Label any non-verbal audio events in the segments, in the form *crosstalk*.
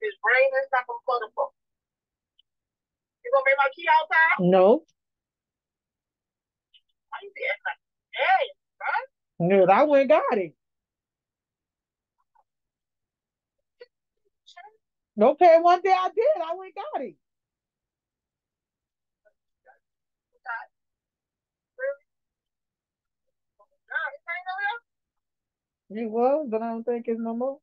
His brain is not gonna You gonna bring my key outside? No. You being hey, bro? No, I went got it. Okay, one day I did. I went got it. It was, but I don't think it's no more.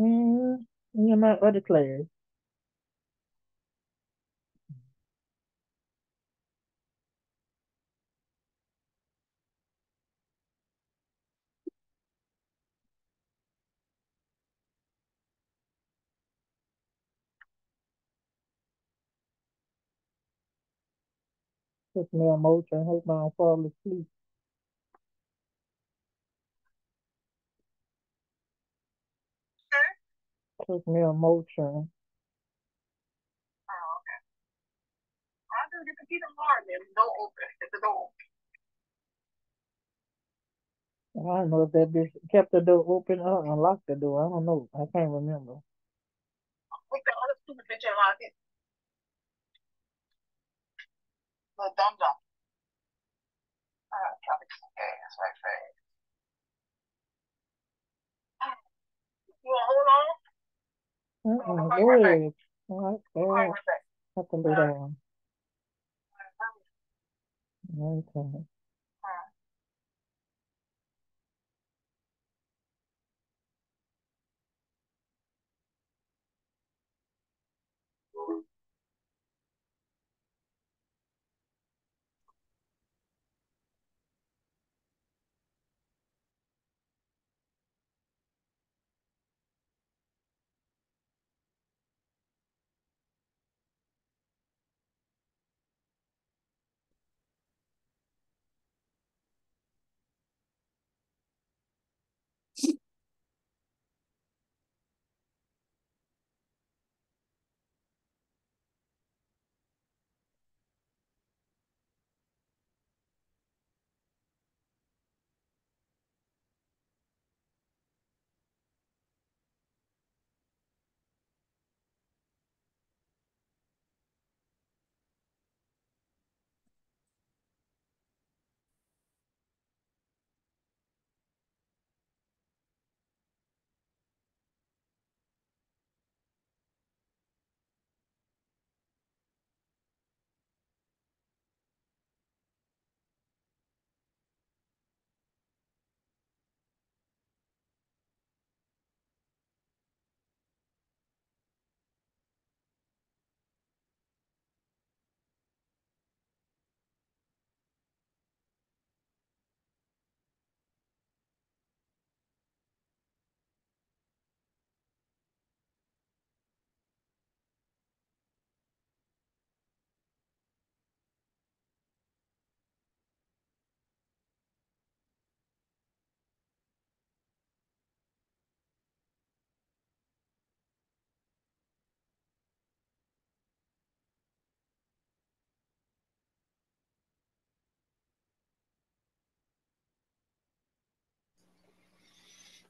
Mm, in my other class. Me a motion, hope I don't fall asleep. Took me a motion. Oh, okay. I'll just get the key tomorrow then. Don't open. It's the door. I don't know if that bitch kept the door open or unlocked the door. I don't know. I can't remember. Put the other stupid bitch in lock it. The dumb dumb. Ah, try to get some gas right fast. You wanna hold on? Mm-mm, I'll go call you right back. ahead. All right, go I'll call ahead. you right back. I can do that one. Okay.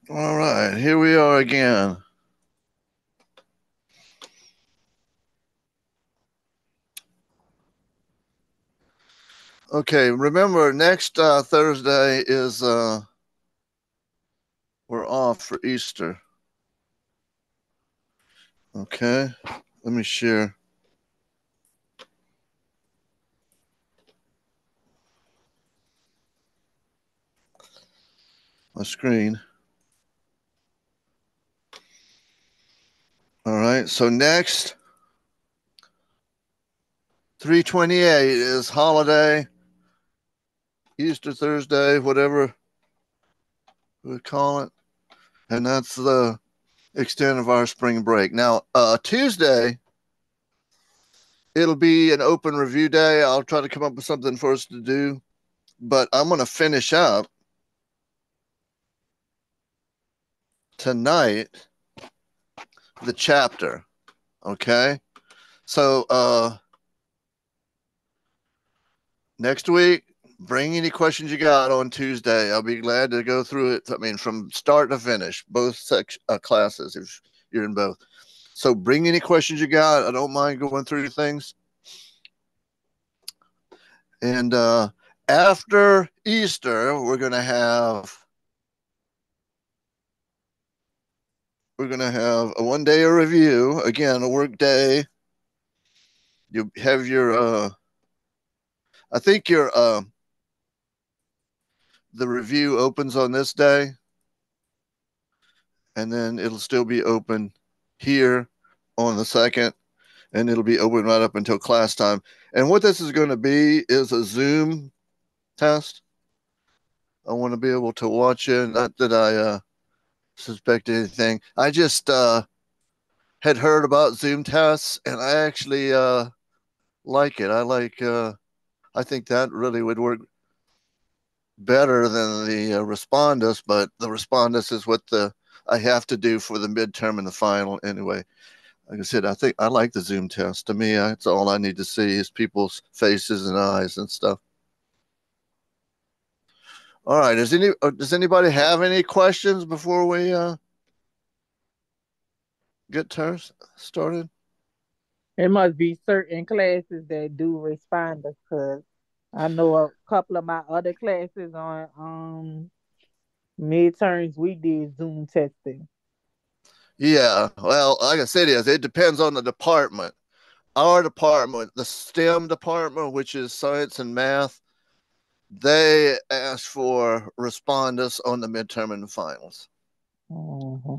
All right, here we are again. Okay, remember next uh, Thursday is uh, we're off for Easter. Okay, let me share. My screen. All right, so next 328 is holiday, Easter Thursday, whatever we call it. And that's the extent of our spring break. Now, uh, Tuesday, it'll be an open review day. I'll try to come up with something for us to do, but I'm going to finish up tonight the chapter. Okay. So, uh, next week, bring any questions you got on Tuesday. I'll be glad to go through it. I mean, from start to finish, both section uh, classes if you're in both. So bring any questions you got. I don't mind going through things. And uh, after Easter, we're going to have we're going to have a one day review again, a work day. You have your uh, I think your uh, the review opens on this day, and then it'll still be open here on the second, and it'll be open right up until class time. And what this is going to be is a Zoom test. I want to be able to watch it. Not that I uh, suspect anything. I just uh, had heard about Zoom tests, and I actually uh, like it. I like. Uh, I think that really would work better than the uh, respondus, but the respondus is what the I have to do for the midterm and the final anyway. Like I said, I think I like the Zoom test. To me, that's all I need to see is people's faces and eyes and stuff. All right. Does any uh, does anybody have any questions before we uh, get turns started? It must be certain classes that do Respondus because I know a couple of my other classes on um midterms we did Zoom testing. Yeah, well, like I said, is it depends on the department. Our department, the STEM department, which is science and math, they ask for respondus on the midterm and the finals. Mm-hmm.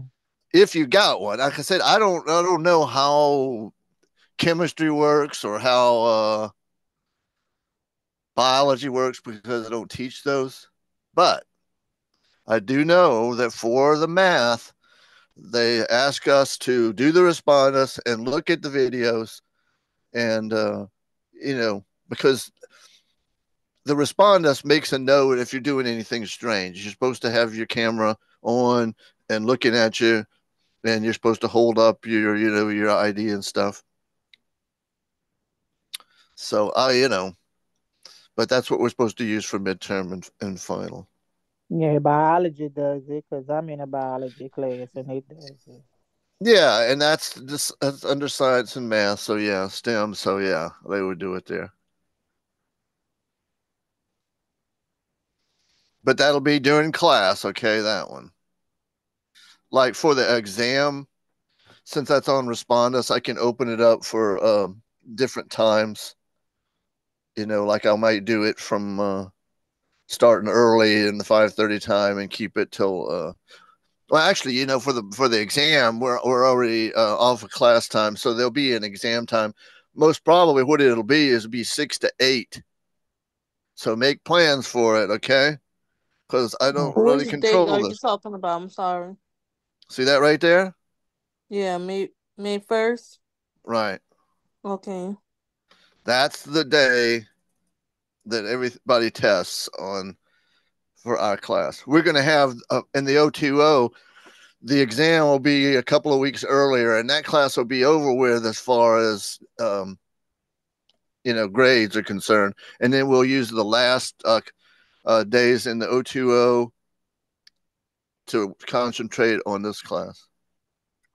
If you got one, like I said, I don't, I don't know how chemistry works or how uh, biology works because I don't teach those. But I do know that for the math, they ask us to do the respondus and look at the videos and uh, you know because the respondus makes a note if you're doing anything strange. You're supposed to have your camera on and looking at you and you're supposed to hold up your you know your id and stuff. So i you know but that's what we're supposed to use for midterm and, and final. Yeah, biology does it because I'm in a biology class and it does it. yeah and that's just that's under science and math so yeah stem so yeah they would do it there but that'll be during class okay that one. Like for the exam since that's on respondus i can open it up for um, different times. You know like i might do it from uh, starting early in the 5:30 time and keep it till uh well actually you know for the for the exam we're we're already uh, off of class time so there'll be an exam time. Most probably what it'll be is be 6 to 8 so make plans for it okay cuz I don't really control are you talking about? I'm sorry. see that right there Yeah, May May first. right Okay. that's the day that everybody tests on for our class. We're going to have uh, in the O2O, the exam will be a couple of weeks earlier, and that class will be over with as far as um, you know grades are concerned. And then we'll use the last uh, uh, days in the O2O to concentrate on this class.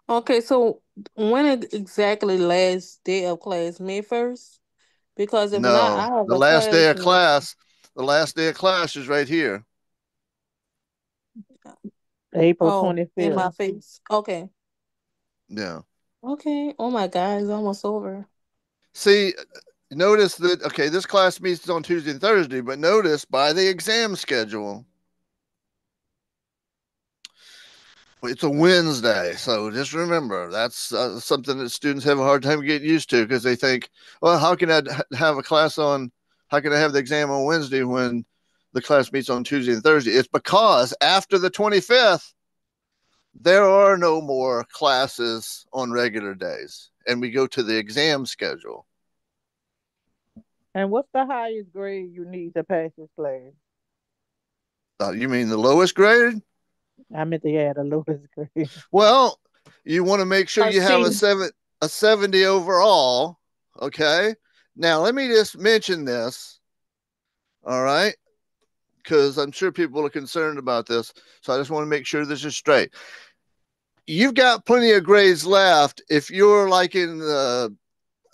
Okay, so when exactly last day of class? May first? Because if no, not, I have the a last day of and- class, the last day of class is right here. April Oh, twenty in my face. Okay. Yeah. Okay. Oh my God, it's almost over. See, notice that okay, this class meets on Tuesday and Thursday, but notice by the exam schedule, it's a Wednesday. So just remember that's uh, something that students have a hard time getting used to because they think, well, how can I have a class on? How can I have the exam on Wednesday when the class meets on Tuesday and Thursday? It's because after the 25th, there are no more classes on regular days, and we go to the exam schedule. And what's the highest grade you need to pass this class? Uh, you mean the lowest grade? I meant to add the lowest *laughs* grade. Well, you want to make sure you have a seven a 70 overall. Okay. Now let me just mention this. All right. Because I'm sure people are concerned about this. So I just want to make sure this is straight. You've got plenty of grades left if you're like in the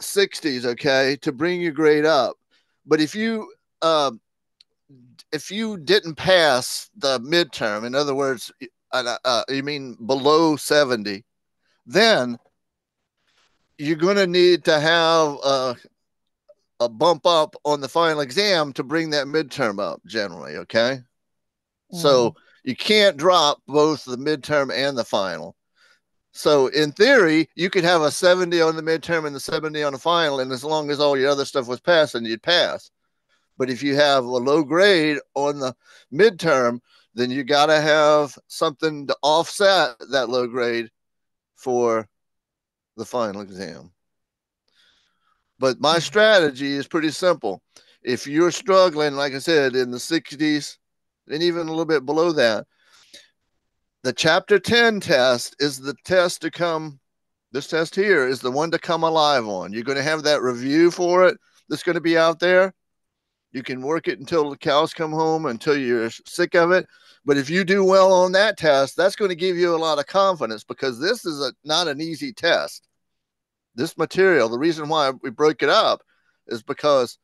60s, okay, to bring your grade up. But if you uh, if you didn't pass the midterm, in other words, uh, uh, you mean below 70, then you're going to need to have a, a bump up on the final exam to bring that midterm up generally. Okay. So you can't drop both the midterm and the final. So in theory, you could have a 70 on the midterm and the 70 on the final, and as long as all your other stuff was passing, you'd pass. But if you have a low grade on the midterm, then you got to have something to offset that low grade for the final exam. But my mm-hmm. strategy is pretty simple. If you're struggling, like I said, in the 60s and even a little bit below that, the chapter 10 test is the test to come. This test here is the one to come alive on. You're going to have that review for it that's going to be out there. You can work it until the cows come home, until you're sick of it. But if you do well on that test, that's going to give you a lot of confidence because this is a, not an easy test. This material, the reason why we broke it up is because,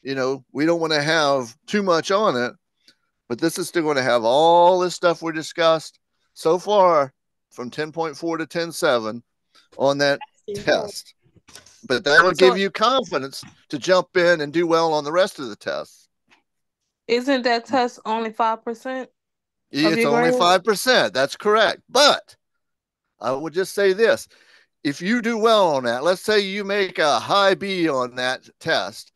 you know, we don't want to have too much on it, but this is still going to have all this stuff we discussed so far from 10.4 to 10.7 on that test. But that will give you confidence to jump in and do well on the rest of the tests. Isn't that test only five percent? Of It's only grade? five percent. That's correct. But I would just say this: if you do well on that, let's say you make a high B on that test,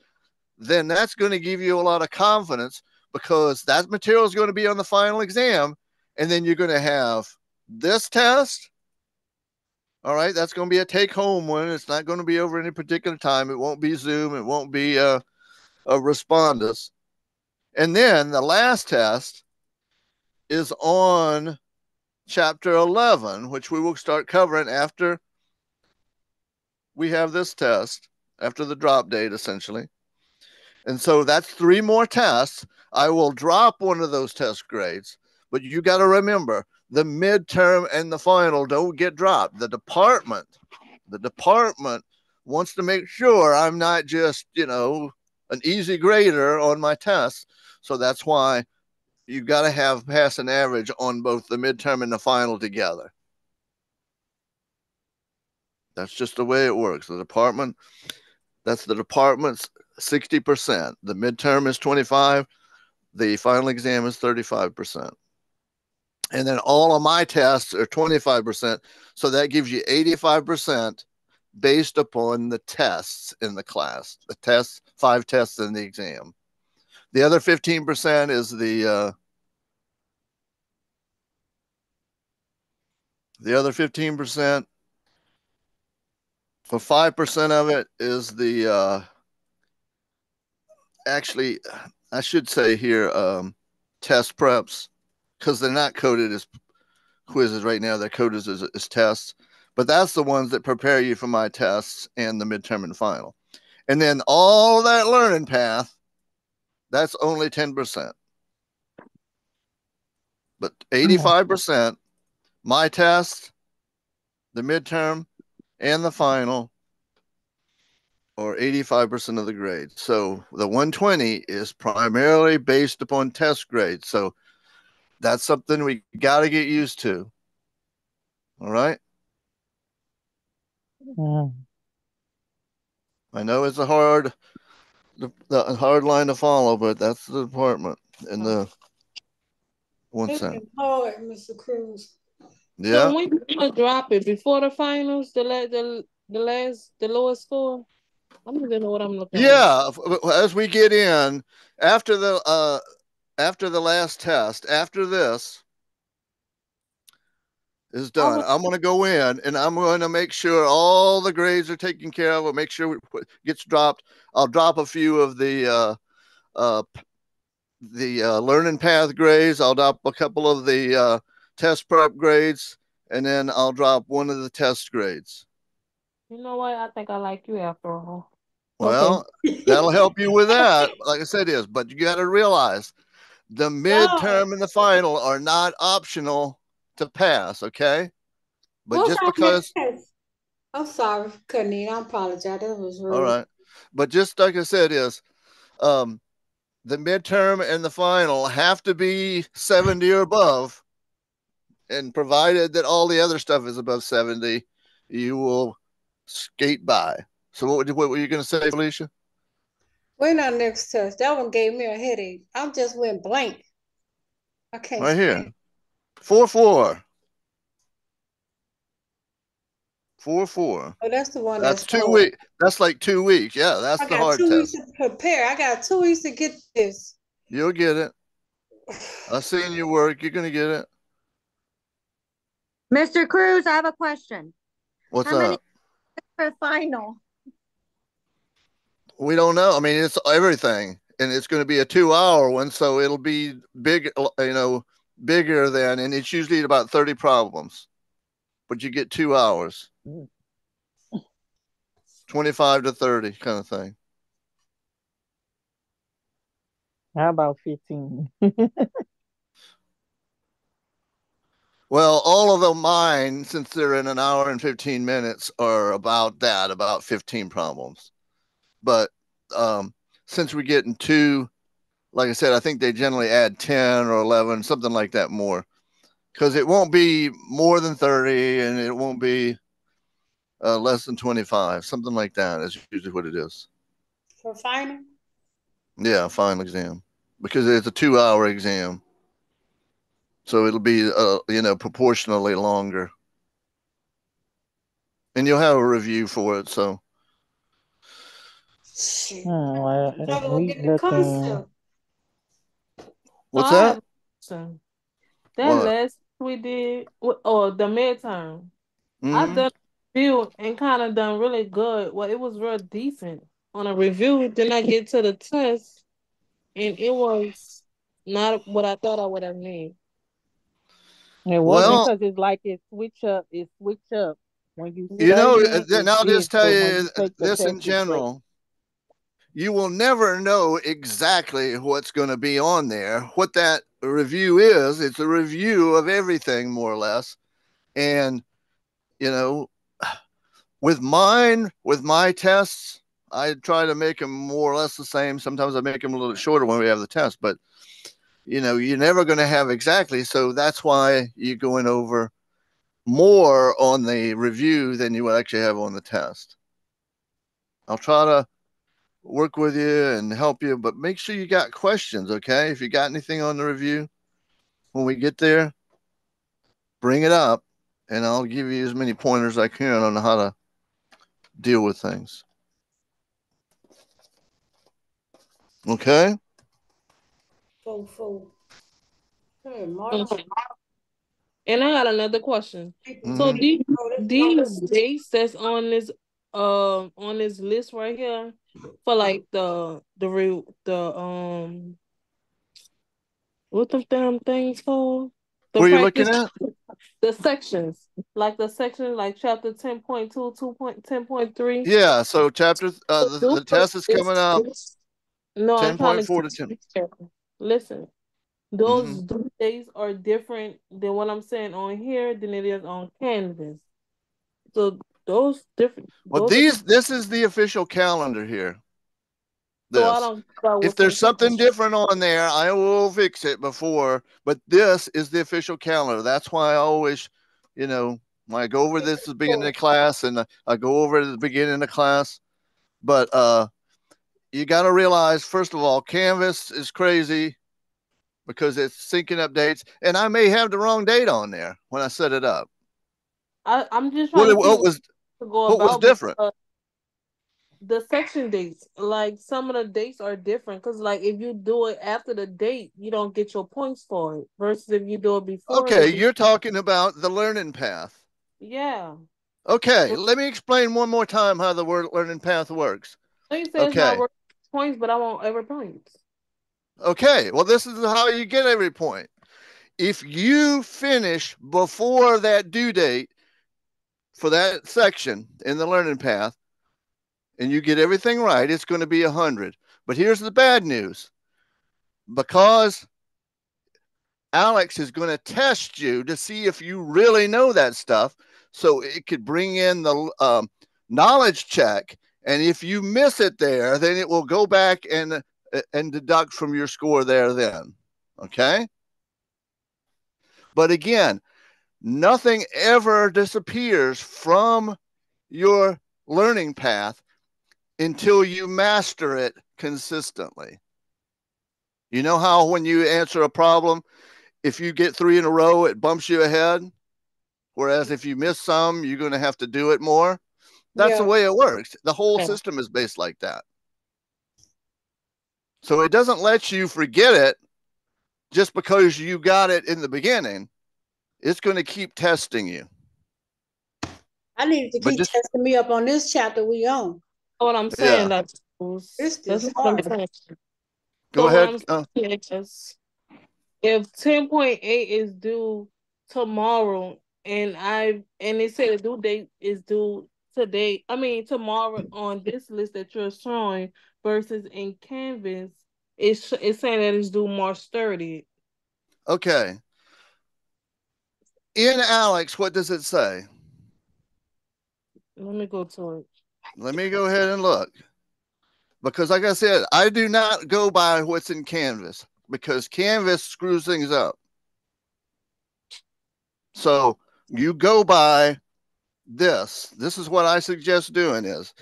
then that's going to give you a lot of confidence because that material is going to be on the final exam, and then you're going to have this test. All right, that's going to be a take-home one. It's not going to be over any particular time. It won't be Zoom. It won't be uh, a respondus. And then the last test is on chapter 11, which we will start covering after we have this test, after the drop date, essentially. And so that's three more tests. I will drop one of those test grades, but you got to remember the midterm and the final don't get dropped. The department, the department wants to make sure I'm not just, you know, an easy grader on my tests. So that's why you've got to have pass an average on both the midterm and the final together. That's just the way it works. The department, that's the department's 60%. The midterm is 25. The final exam is 35%. And then all of my tests are 25%. So that gives you 85% based upon the tests in the class, the tests, five tests in the exam. The other 15% is the uh, the other 15% for 5% of it is the uh, actually I should say here um, test preps because they're not coded as quizzes right now. They're coded as, as tests, but that's the ones that prepare you for my tests and the midterm and final. And then all that learning path, that's only 10%. But 85%, my test, the midterm, and the final or 85% of the grade. So the 120 is primarily based upon test grades. So that's something we got to get used to. All right. Mm. I know it's a hard, the, the hard line to follow, but that's the department and the one It's cent. hard, Mr. Cruz. Yeah. So when gonna drop it before the finals, the la- the the last the lowest score. I don't even know what I'm looking. at. Yeah. f- As we get in after the, uh, after the last test, after this is done, I'm going to go in and I'm going to make sure all the grades are taken care of. I'll make sure it gets dropped. I'll drop a few of the, uh, uh, the uh, learning path grades. I'll drop a couple of the uh, test prep grades, and then I'll drop one of the test grades. You know what? I think I like you after all. Well, that'll help you with *laughs* that. Like I said, is but you got to realize the midterm and the final are not optional to pass. Okay, but just because. I'm sorry, couldn't eat. I apologize. That was rude. all right, but just like I said, is um, the midterm and the final have to be seventy or above, and provided that all the other stuff is above seventy, you will skate by. So what, what were you going to say, Felicia? When our next test? That one gave me a headache. I just went blank. I can't. Right here. stand- Four four. Four four. Oh, that's the one That's that's two weeks. That's like two weeks. Yeah, that's I the got hard two weeks to prepare. I got two weeks to get this. You'll get it. *sighs* I've seen your work. You're gonna get it. Mr. Cruz, I have a question. What's How many- up? For final, We don't know. I mean, it's everything, and it's going to be a two-hour one, so it'll be big. You know, bigger than, and it's usually about thirty problems, but you get two hours. Twenty-five to thirty, kind of thing. How about 15? *laughs* Well, all of them mine, since they're in an hour and 15 minutes, are about that, about 15 problems. But um, since we're getting two, like I said, I think they generally add 10 or 11, something like that more. Because it won't be more than 30 and it won't be uh, less than 25. Something like that is usually what it is. For final? Yeah, final exam. Because it's a two hour exam. So it'll be, uh, you know, proportionally longer. And you'll have a review for it. So, Shit. Hmm, I'm trying to we get the looking- concept. what's So I that? have. That What? last we did, w- or the midterm, I Mhm. done a review and kind of done really good. Well, it was real decent on a review. Then I get to the test, and it was not what I thought I would have made. It wasn't Well- because it's like it switch up, it switch up when you You know, study uh, it, then I'll just tell you this in it's general. You will never know exactly what's going to be on there. What that review is, it's a review of everything, more or less. And, you know, with mine, with my tests, I try to make them more or less the same. Sometimes I make them a little shorter when we have the test, but, you know, you're never going to have exactly. So that's why you're going over more on the review than you would actually have on the test. I'll try to work with you and help you, but make sure you got questions, okay? If you got anything on the review when we get there, bring it up and I'll give you as many pointers as I can on how to deal with things. Okay? Four, four. Hey, March. And I got another question. Mm-hmm. So these these March. dates that's on this um on this list right here for like the the re the um what the damn things called? The What are you looking at? *laughs* The sections, like the section, like chapter 10.2, 2.10.3. Yeah, so chapter uh, the, the test is coming up. No, I'm trying 10.4 to to 10. Listen, those Mm-hmm. due dates are different than what I'm saying on here than it is on Canvas. So those different. Well, those these this is the official calendar here. so I don't. know If there's something different on there, I will fix it before. But this is the official calendar. That's why I always, you know, when I go over this at the beginning of class and I go over at the beginning of class. But uh you got to realize, first of all, Canvas is crazy because it's syncing up dates, and I may have the wrong date on there when I set it up. I, I'm just trying What, to, see what was to go what was different? because The section dates, like some of the dates are different because, like, if you do it after the date, you don't get your points for it. Versus if you do it before. okay? You're talking about the learning path. yeah. Okay, Well- let me explain one more time how the word learning path works. So you say it's not Okay. points, but I want every point. Okay, well, this is how you get every point. If you finish before that due date for that section in the learning path and you get everything right, it's going to be 100. But here's the bad news because ALEKS is going to test you to see if you really know that stuff. So it could bring in the um, knowledge check. And if you miss it there, then it will go back and and deduct from your score there then. Okay? But again, nothing ever disappears from your learning path until you master it consistently. You know how when you answer a problem, if you get three in a row, it bumps you ahead? Whereas if you miss some, you're going to have to do it more. That's the way it works. The whole Yeah. system is based like that. So it doesn't let you forget it just because you got it in the beginning. It's going to keep testing you. I need to keep just- testing me up on this chapter we on. What I'm saying, that's This that's is what I'm hard. saying. Go So ahead. I'm Uh, is, if ten point eight is due tomorrow, and I and they say the due date is due today, I mean tomorrow on this list that you're showing versus in Canvas, it's it's saying that it's due March 30th. okay. In ALEKS, what does it say? Let me go to it. Let me go ahead and look. Because, like I said, I do not go by what's in Canvas because Canvas screws things up. So you go by this. This is what I suggest doing is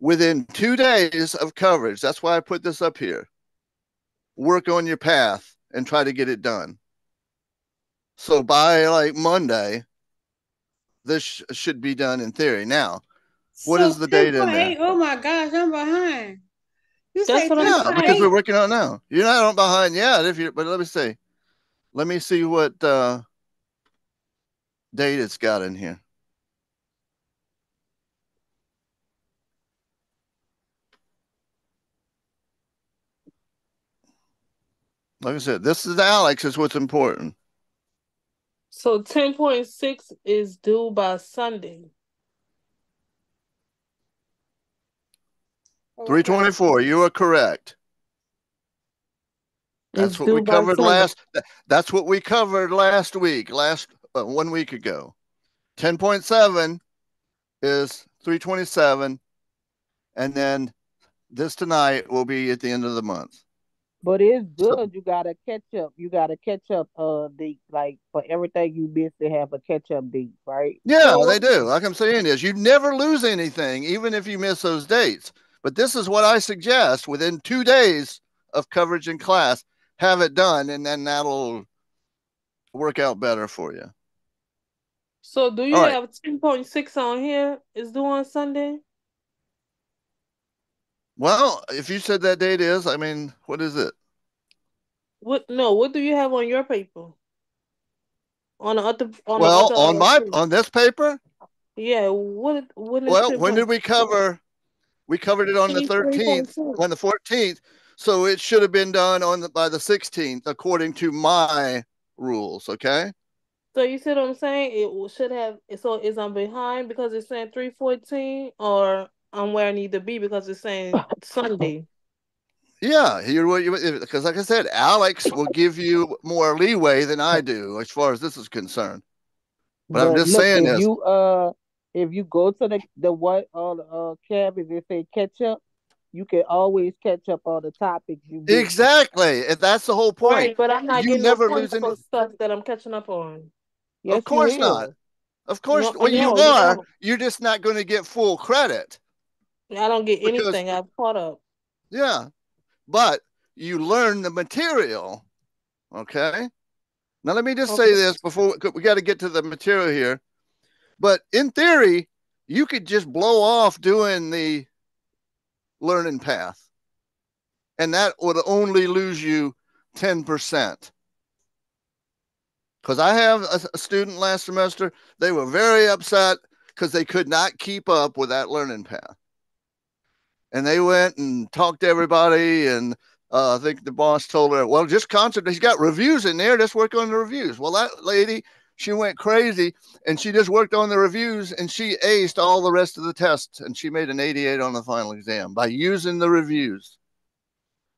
within two days of coverage. That's why I put this up here. Work on your path and try to get it done. So by like Monday, this sh- should be done in theory. Now, What is the date in there? Oh my gosh, I'm behind. You That's say what I'm Yeah, saying. because we're working on now. You're not on behind yet, if you but let me see. Let me see what uh date it's got in here. Like I said, this is ALEKS is what's important. So ten point six is due by Sunday. 324, you are correct. That's It's what we covered Sunday. last that's what we covered last week, last uh, one week ago. 10.7 is 327 and then this tonight will be at the end of the month. But it's So- good. You gotta catch up. You gotta catch up. Uh, the like for everything you missed, they have a catch up date, right? Yeah, So- they do. Like I'm saying is you never lose anything, even if you miss those dates. But this is what I suggest within two days of coverage in class, have it done, and then that'll work out better for you. So do you All right. have ten point six on here? Is due on Sunday? Well, if you said that date is, I mean, what is it? What no, what do you have on your paper? On the other on well, the other on my sheet? on this paper, yeah, what what is well, when did we cover? We covered it on the 13th, 23.6. on the 14th. So it should have been done on the by the 16th, according to my rules. Okay. So you see what I'm saying? It should have so is I'm behind because it's saying three fourteen or I'm where I need to be because it's saying Sunday. Yeah, you're what you because, like I said, ALEKS will give you more leeway than I do as far as this is concerned. But I'm just look, saying if is- you uh if you go to the the what all the uh cabins they say catch up, you can always catch up on the topics you missed. Exactly. And that's the whole point. Right, but I'm not You getting never losing points any- stuff that I'm catching up on. Yes, you course not. Of course, No, well, you are. no. You're just not going to get full credit. I don't get Because- anything. I've caught up. Yeah. But you learn the material. Okay. Now, let me just say this before we got to get to the material here. But in theory, you could just blow off doing the learning path, and that would only lose you 10%. Because I have a, a student last semester, they were very upset because they could not keep up with that learning path. And they went and talked to everybody, and uh, I think the boss told her, "Well, just concentrate. He's got reviews in there. Just work on the reviews." Well, that lady, she went crazy, and she just worked on the reviews, and she aced all the rest of the tests, and she made an 88 on the final exam by using the reviews.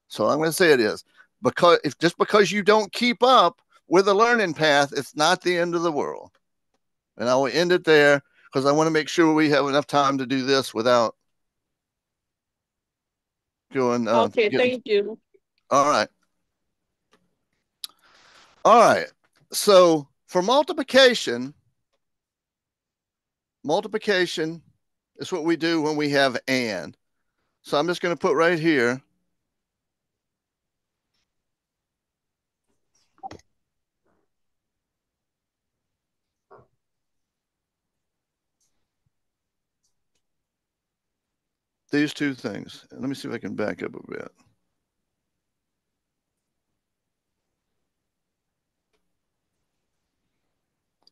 So I'm going to say it is because if just because you don't keep up with the learning path, it's not the end of the world. And I will end it there because I want to make sure we have enough time to do this without going. Uh, okay, getting- thank you. all right. All right. So for multiplication, multiplication is what we do when we have and. So I'm just going to put right here. These two things. Let me see if I can back up a bit.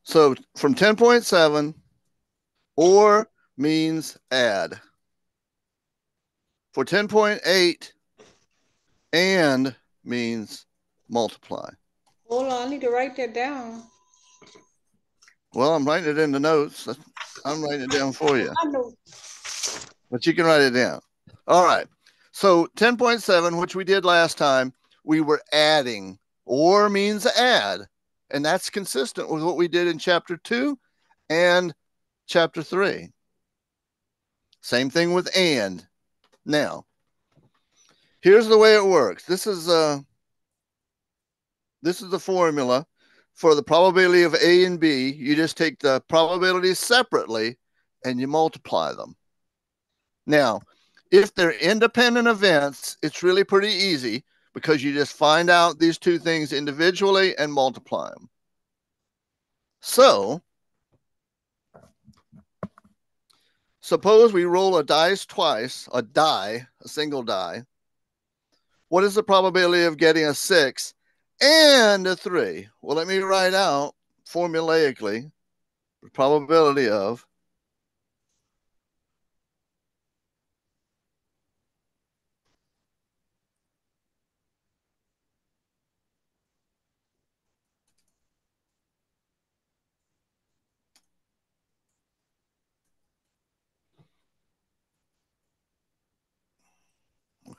So from 10.7, or means add. For 10.8, and means multiply. Hold on, I need to write that down. Well, I'm writing it in the notes. I'm writing it down for you. But you can write it down. All right. So 10.7, which we did last time, we were adding, or means add. And that's consistent with what we did in chapter two and chapter three. Same thing with and. Now, here's the way it works. This is uh this is the formula for the probability of A and B. You just take the probabilities separately and you multiply them. Now, if they're independent events, it's really pretty easy because you just find out these two things individually and multiply them. So, suppose we roll a dice twice, a die, a single die. What is the probability of getting a six and a three? Well, let me write out formulaically the probability of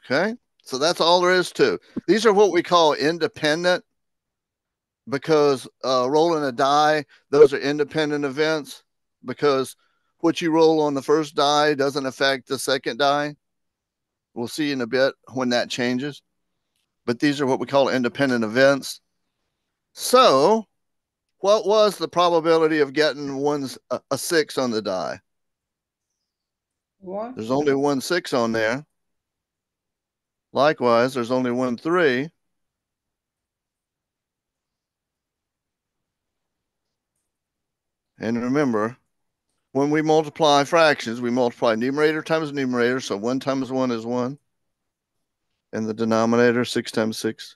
Okay. So that's all there is to. These are what we call independent because uh, rolling a die, those are independent events because what you roll on the first die doesn't affect the second die. We'll see in a bit when that changes. But these are what we call independent events. So, what was the probability of getting one's a, a six on the die? One. There's only one six on there. Likewise, there's only one three. And remember, when we multiply fractions, we multiply numerator times numerator. So one times one is one. And the denominator, six times six,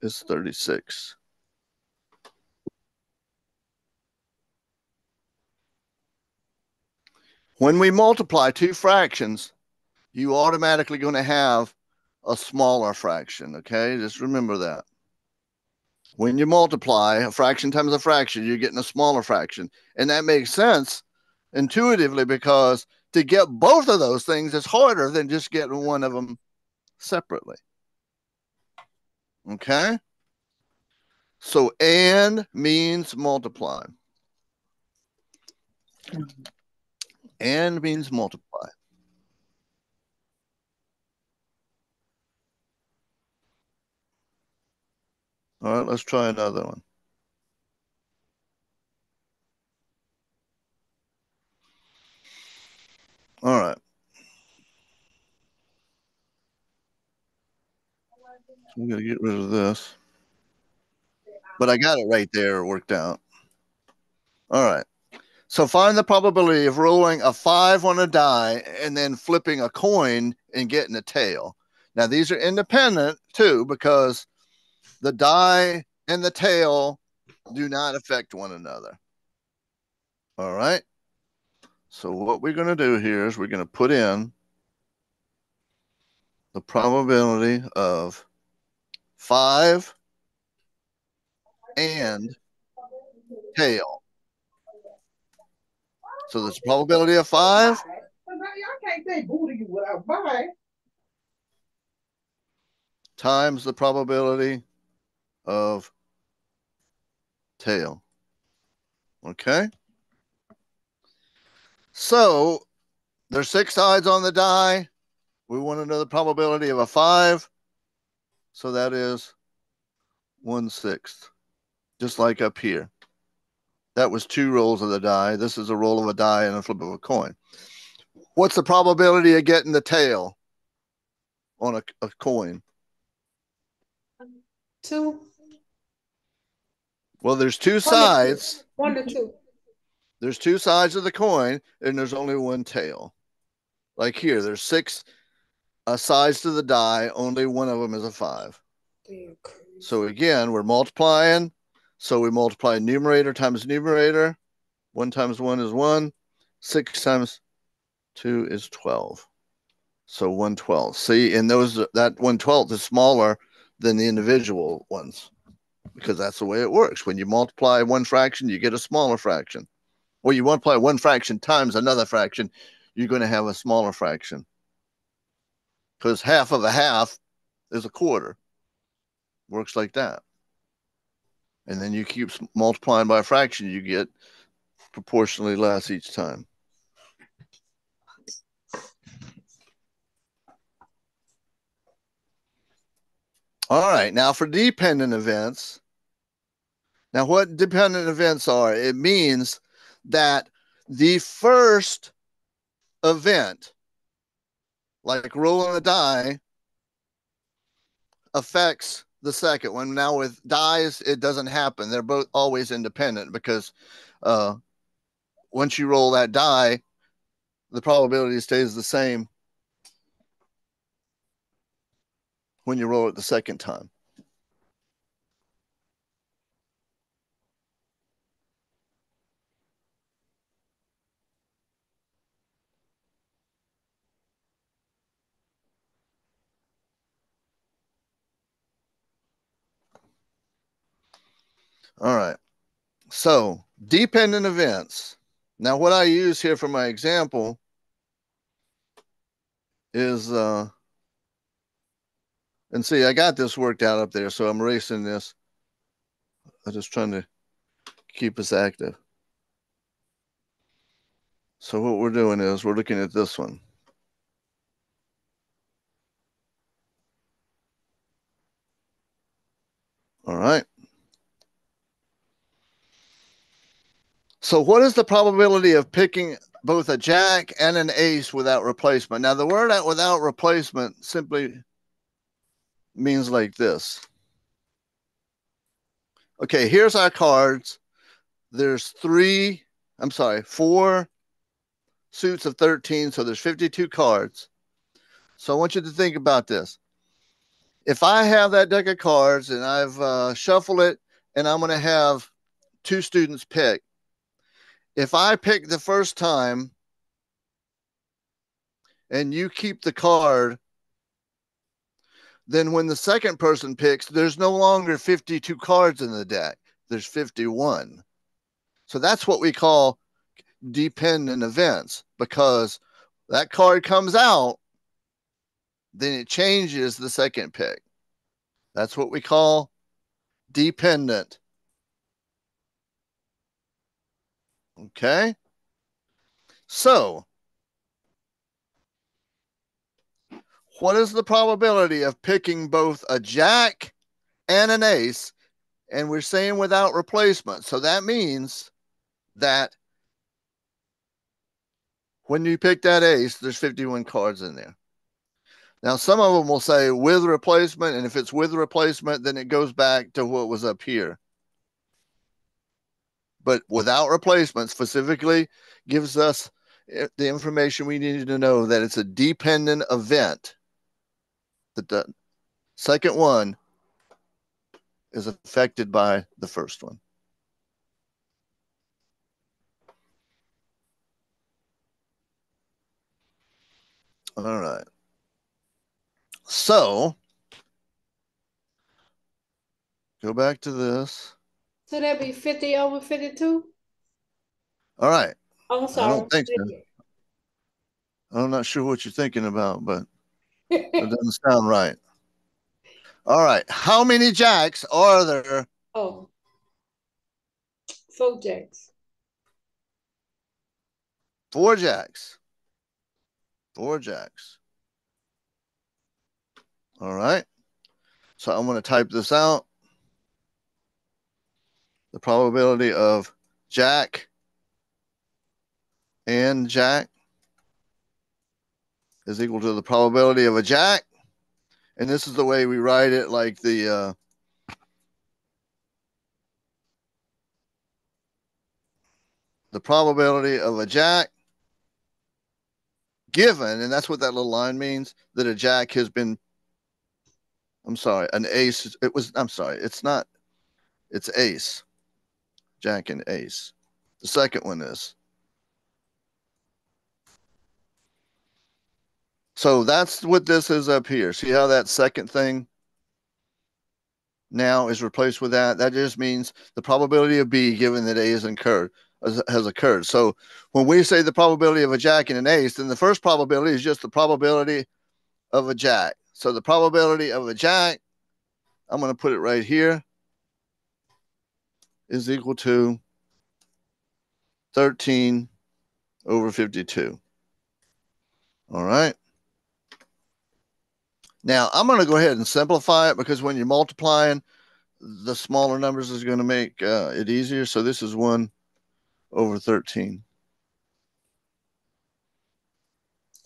is 36. When we multiply two fractions, you automatically going to have a smaller fraction. Okay, just remember that. When you multiply a fraction times a fraction, you're getting a smaller fraction. And that makes sense intuitively because to get both of those things is harder than just getting one of them separately. Okay? So and means multiply. Mm-hmm. And means multiply. All right, let's try another one. All right. I'm going to get rid of this. But I got it right there worked out. All right. So find the probability of rolling a five on a die and then flipping a coin and getting a tail. Now, these are independent too because the die and the tail do not affect one another. All right. So what we're going to do here is we're going to put in the probability of five and tail. So there's a probability of five I can't say booty you without buying. times the probability of tail. Okay. So there's six sides on the die. We want to know the probability of a five. So that is one sixth, just like up here. That was two rolls of the die. This is a roll of a die and a flip of a coin. What's the probability of getting the tail on a, a coin? Two, Well, there's two sides. one to two. There's two sides of the coin, and there's only one tail. Like here, there's six uh, sides to the die. Only one of them is a five. So again, we're multiplying. So we multiply numerator times numerator. One times one is one. Six times two is 12. So 112. See, and those that 112th is smaller than the individual ones because that's the way it works. When you multiply one fraction, you get a smaller fraction. Or you multiply one fraction times another fraction, you're going to have a smaller fraction. Because half of a half is a quarter. Works like that. And then you keep multiplying by a fraction, you get proportionally less each time. All right, now for dependent events. Now, what dependent events are? It means that the first event, like rolling a die, affects the second one. Now, with dies, it doesn't happen. They're both always independent because uh, once you roll that die, the probability stays the same when you roll it the second time. All right. So dependent events. Now, what I use here for my example is, uh, and see, I got this worked out up there, so I'm erasing this. I'm just trying to keep us active. So what we're doing is we're looking at this one. All right. So what is the probability of picking both a jack and an ace without replacement? Now the word out without replacement simply means like this. Okay, here's our cards. There's three, I'm sorry, four suits of 13, so there's 52 cards. So I want you to think about this. If I have that deck of cards and I've uh, shuffled it and I'm going to have two students pick, if I pick the first time and you keep the card, then when the second person picks, there's no longer 52 cards in the deck, there's 51. So that's what we call dependent events because that card comes out, then it changes the second pick. That's what we call dependent. Okay. So, what is the probability of picking both a jack and an ace? And we're saying without replacement. So that means that when you pick that ace, there's 51 cards in there. Now, some of them will say with replacement, and if it's with replacement, then it goes back to what was up here. But without replacement, specifically gives us eh, the information we needed to know that it's a dependent event. That the second one is affected by the first one. All right. So go back to this. So that'd be fifty over fifty-two? All right. Oh, I'm sorry. I don't think so. I'm not sure what you're thinking about, but *laughs* it doesn't sound right. All right. How many jacks are there? Oh. Four jacks. Four jacks. Four jacks. All right. So I'm going to type this out. The probability of jack and jack is equal to the probability of a jack. And this is the way we write it like the uh, the probability of a jack given, and that's what that little line means, that a jack has been I'm sorry, an ace. It was, I'm sorry, it's not, it's ace, jack and ace. The second one is. So that's what this is up here. See how that second thing now is replaced with that? That just means the probability of B given that A is incurred has occurred. So when we say the probability of a jack and an ace, then the first probability is just the probability of a jack. So the probability of a jack, I'm going to put it right here, is equal to 13 over 52. All right. Now I'm going to go ahead and simplify it because when you're multiplying, the smaller numbers is going to make uh, it easier. So this is 1 over 13.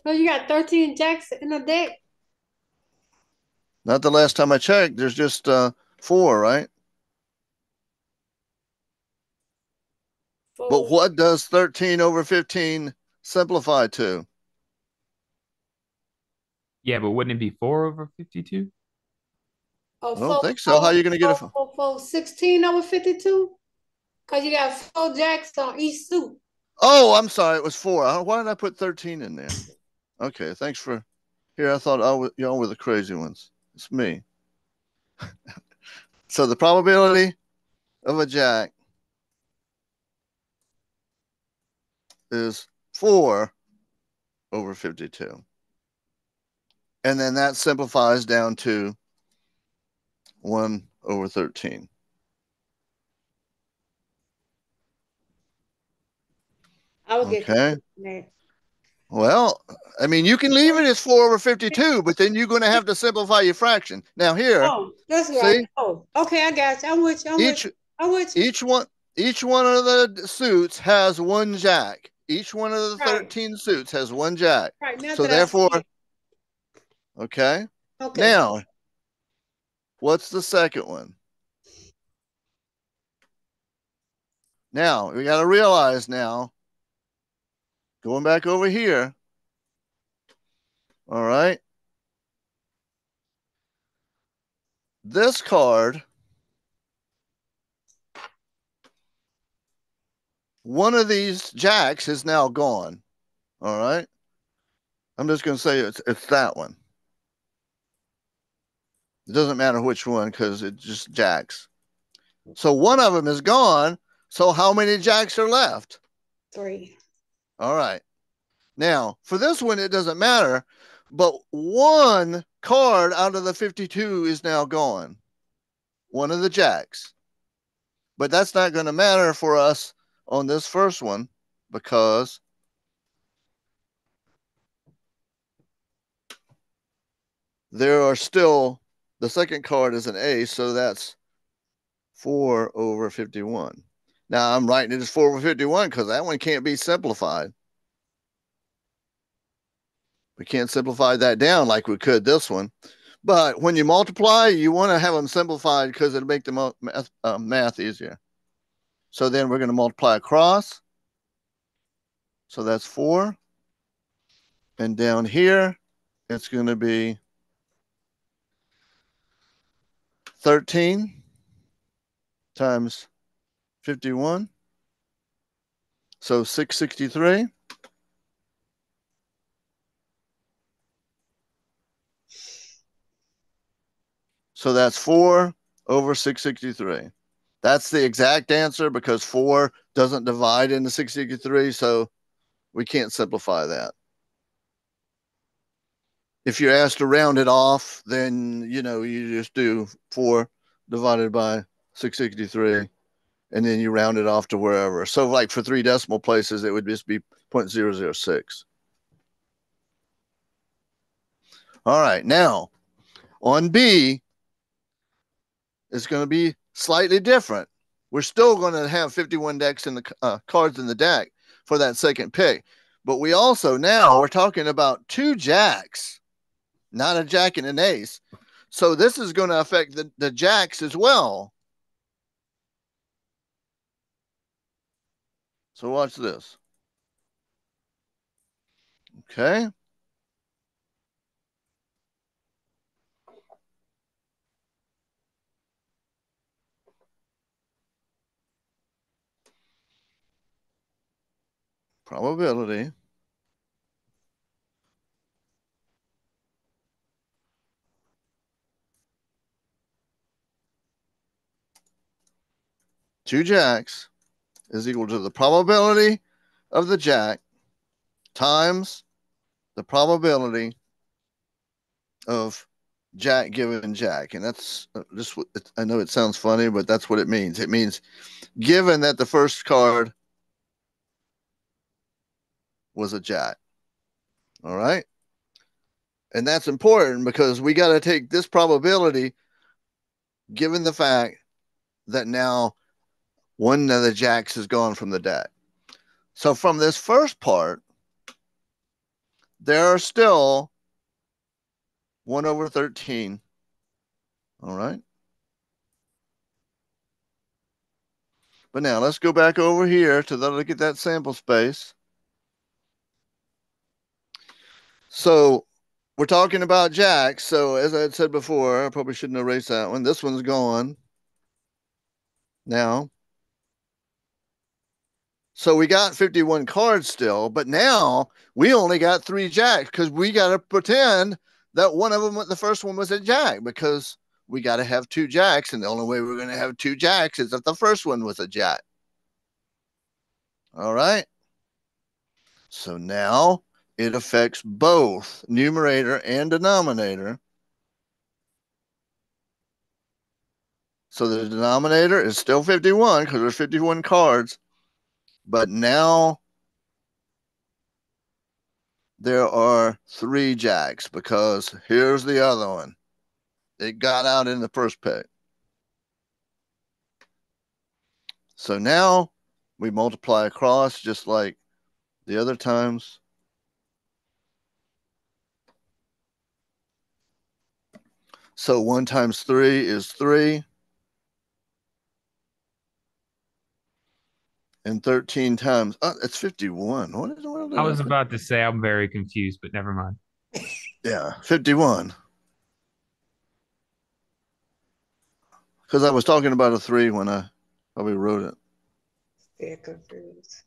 So you got 13 jacks in a deck? Not the last time I checked. There's just uh, four, right? Four. But what does 13 over 15 simplify to? Yeah, but wouldn't it be four over fifty-two? Oh, I don't four- think so. How are you gonna get a four- four- four- 16 over 52? Because you got four jacks on each suit. Oh, I'm sorry. It was four. Uh, Why did I put 13 in there? Okay, thanks for. Here, I thought I was, y'all were the crazy ones. It's me. *laughs* so the probability of a jack is four over 52. And then that simplifies down to one over 13. I would get Okay. Well, I mean, you can leave it as four over 52, but then you're going to have to simplify your fraction. Now, here, Oh, that's right. See? Oh, okay, I got you. I'm with you. I'm with each you. I'm with you. each one each one of the suits has one jack. Each one of the Right. 13 suits has one jack. Right, now So that I see therefore, okay. okay. Now, what's the second one? Now, we got to realize now, going back over here. All right. This card, one of these jacks is now gone. All right. I'm just going to say it's, it's that one. It doesn't matter which one because it just jacks. So one of them is gone. So how many jacks are left? Three. All right. Now, for this one, it doesn't matter, but one card out of the 52 is now gone. One of the jacks. But that's not going to matter for us on this first one because there are still the second card is an ace, so that's four over 51. Now I'm writing it as four over 51 because that one can't be simplified. We can't simplify that down like we could this one. But when you multiply, you want to have them simplified because it'll make the math, uh, math easier. So then we're going to multiply across. So that's four. And down here, it's going to be 13 times 51. So 663. So that's 4 over 663. That's the exact answer because 4 doesn't divide into 663. So we can't simplify that. If you're asked to round it off, then, you know, you just do 4 divided by 663 and then you round it off to wherever. So, like for three decimal places, it would just be 0.006. All right, now on B, it's going to be slightly different. We're still going to have 51 decks in the uh, cards in the deck for that second pick, but we also now we're talking about two jacks, not a jack and an ace. So this is going to affect the, the jacks as well. So watch this. Okay. Probability. Two jacks is equal to the probability of the jack times the probability of jack given jack and that's uh, just i know it sounds funny but that's what it means it means given that the first card was a jack all right and that's important because we got to take this probability given the fact that now one of the jacks is gone from the deck. So from this first part, there are still 1 over 13. All right. But now let's go back over here to the, look at that sample space. So we're talking about jacks. So as I had said before, I probably shouldn't erase that one. This one's gone. Now so we got 51 cards still, but now we only got three jacks because we got to pretend that one of them, the first one was a jack because we got to have two jacks. And the only way we're going to have two jacks is if the first one was a jack. All right. So now it affects both numerator and denominator. So the denominator is still 51 because there's 51 cards but now there are three jacks because here's the other one. It got out in the first pick. So now we multiply across just like the other times. So 1 times 3 is 3. and 13 times. Oh, it's 51. What is what I was about to say I'm very confused, but never mind. Yeah, 51. Because I was talking about a three when I probably wrote it. They're confused.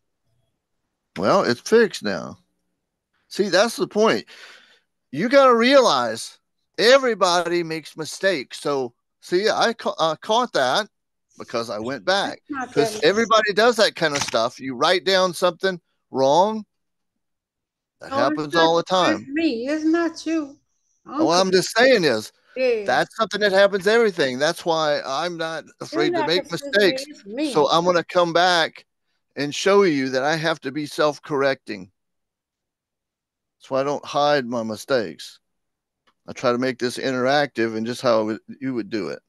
Well, it's fixed now. See, that's the point. You got to realize everybody makes mistakes. So, see, I ca- uh, caught that because I went back. Because everybody does that kind of stuff. You write down something wrong. That Oh, happens all the time. It's me. It's not you. What I'm just saying is Yeah. that's something that happens everything. That's why I'm not afraid to make mistakes. So I'm going to come back and show you that I have to be self correcting. That's why I don't hide my mistakes. I try to make this interactive and just how it- you would do it.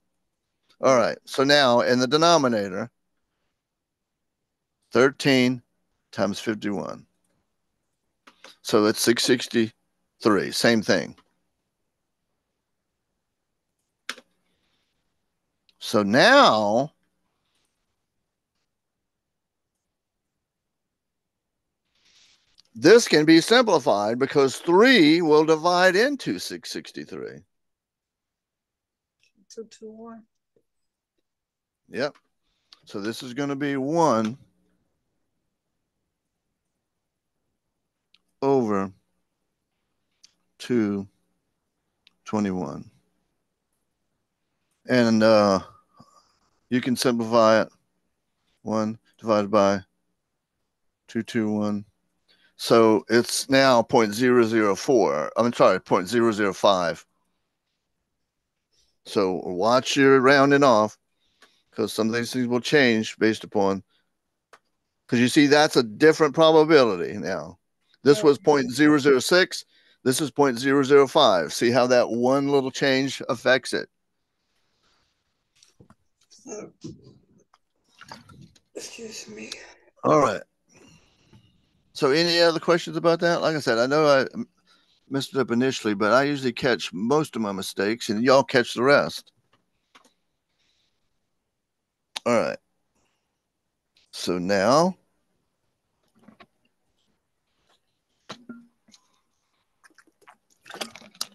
All right. So now in the denominator, 13 times 51. So that's 663. Same thing. So now this can be simplified because 3 will divide into 663. Two, two, one. Yep. So this is going to be 1 over 2 21. And uh, you can simplify it. 1 divided by 221. So it's now 0.004. I'm sorry, 0.005. So watch your rounding off because some of these things will change based upon because you see that's a different probability now. This was 0.006. This is 0.005. See how that one little change affects it. Excuse me. All right. So, any other questions about that? Like I said, I know I messed it up initially, but I usually catch most of my mistakes, and y'all catch the rest. All right. So now,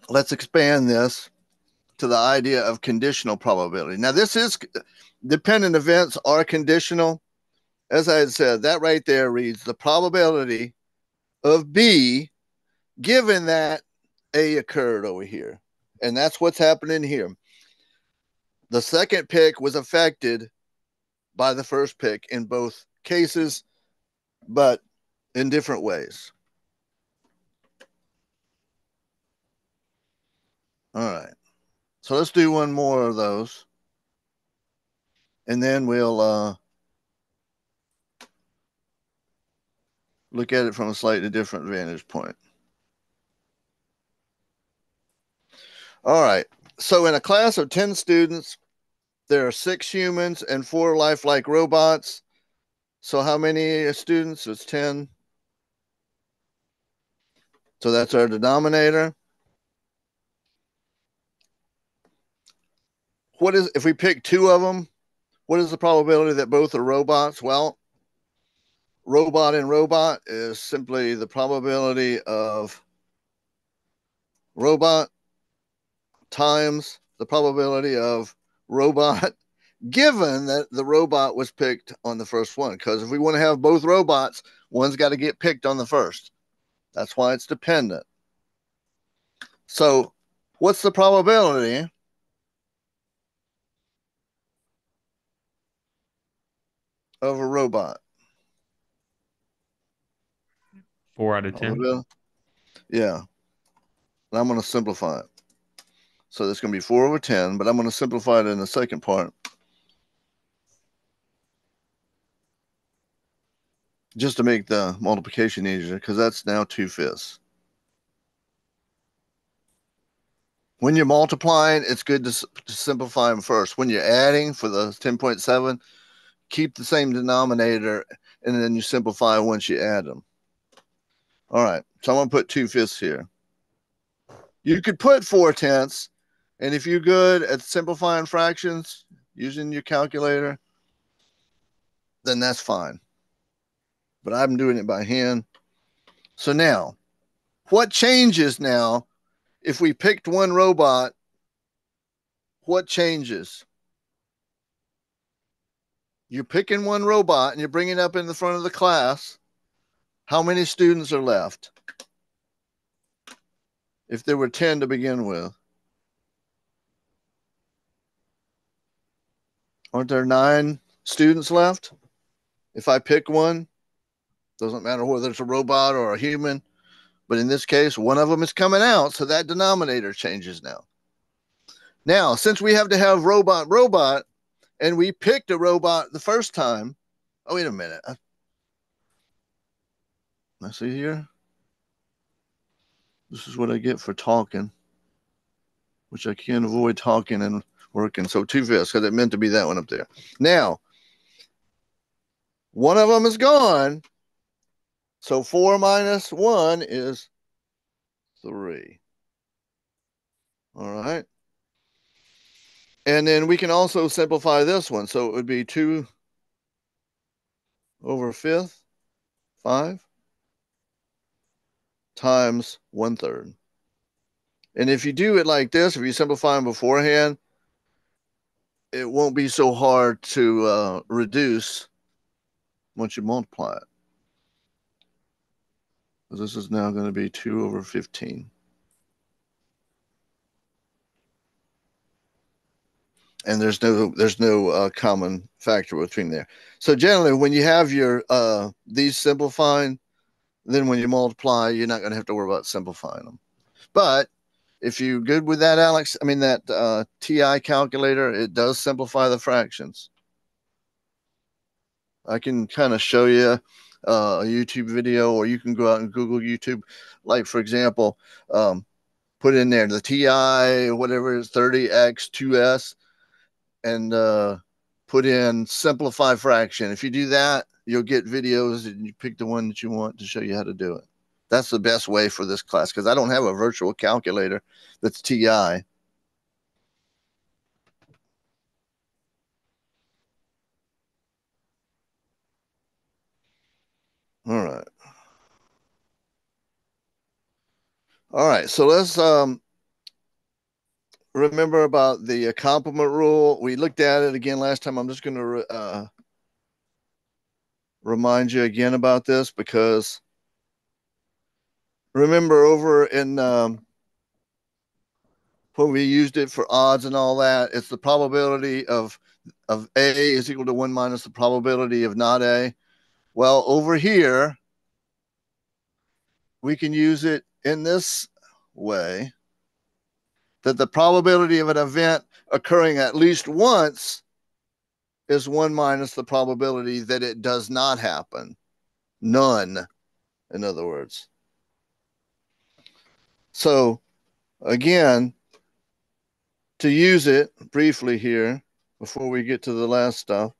let's expand this to the idea of conditional probability. Now, this is dependent events are conditional as I had said, that right there reads the probability of B given that A occurred over here. And that's what's happening here. The second pick was affected by the first pick in both cases, but in different ways. All right. So let's do one more of those. And then we'll uh look at it from a slightly different vantage point. All right. So, in a class of 10 students, there are six humans and four lifelike robots. So, how many students? It's 10. So, that's our denominator. What is, if we pick two of them, what is the probability that both are robots? Well, robot and robot is simply the probability of robot times the probability of robot *laughs* given that the robot was picked on the first one. Because if we want to have both robots one's got to get picked on the first. That's why it's dependent. So what's the probability of a robot Four out of oh, ten. Yeah. And I'm going to simplify it. So that's going to be 4 over 10, but I'm going to simplify it in the second part. Just to make the multiplication easier, because that's now 2 fifths. When you're multiplying, it's good to, to simplify them first. When you're adding for the 10.7, keep the same denominator and then you simplify once you add them. All right. So I'm going to put two fifths here. You could put four tenths. And if you're good at simplifying fractions using your calculator, then that's fine. But I'm doing it by hand. So now, what changes now if we picked one robot? What changes? You're picking one robot and you're bringing it up in the front of the class. How many students are left? If there were 10 to begin with. Aren't there nine students left? If I pick one, doesn't matter whether it's a robot or a human, but in this case, one of them is coming out, so that denominator changes now. Now, since we have to have robot, robot, and we picked a robot the first time, oh, wait a minute. I see here. This is what I get for talking. which I can't avoid talking and working. So two fifths, because it meant to be that one up there. Now, one of them is gone. So four minus one is three. All right. And then we can also simplify this one. So it would be two over fifth, five, times one third. And if you do it like this, if you simplify them beforehand, it won't be so hard to uh, reduce once you multiply it. This is now going to be 2 over 15. And there's no there's no uh, common factor between there. So generally, when you have your uh, these simplifying, then when you multiply, you're not going to have to worry about simplifying them. But if you're good with that, Alex, I mean that uh, TI calculator, it does simplify the fractions. I can kind of show you uh, a YouTube video, or you can go out and Google YouTube. Like for example, um, put in there the TI whatever is 30x 2s, and uh, put in simplify fraction. If you do that, you'll get videos, and you pick the one that you want to show you how to do it. That's the best way for this class because I don't have a virtual calculator that's TI. All right. All right. So let's um, remember about the complement rule. We looked at it again last time. I'm just going to uh, remind you again about this because remember over in um, when we used it for odds and all that, it's the probability of of A is equal to one minus the probability of not A. Well, over here, we can use it in this way that the probability of an event occurring at least once is one minus the probability that it does not happen. None, in other words. So again, to use it briefly here before we get to the last stuff.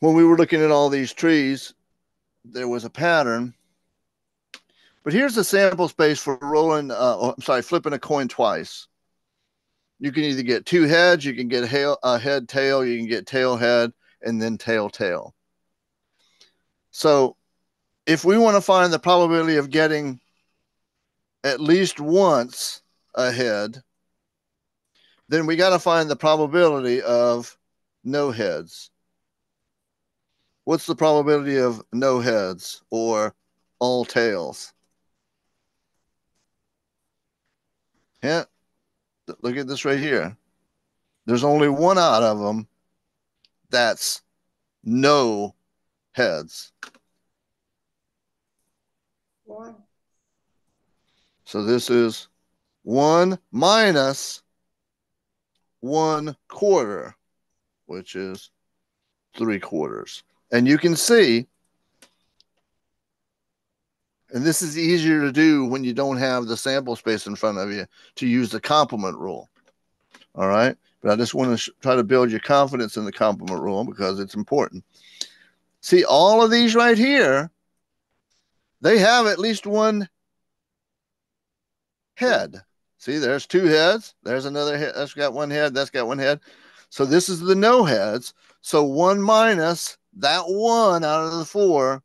When we were looking at all these trees, there was a pattern. But here's the sample space for rolling, uh, oh, I'm sorry, flipping a coin twice. You can either get two heads, you can get a head, tail, you can get tail, head, and then tail, tail. So if we want to find the probability of getting at least once a head, then we got to find the probability of no heads. What's the probability of no heads or all tails? Yeah, look at this right here. There's only one out of them that's no heads. One. So this is 1 minus 1 quarter, which is 3 quarters. And you can see, and this is easier to do when you don't have the sample space in front of you to use the complement rule. All right. But I just want to try to build your confidence in the complement rule because it's important. See, all of these right here, they have at least one head. See, there's two heads. There's another head. That's got one head. That's got one head. So this is the no heads. So one minus that one out of the four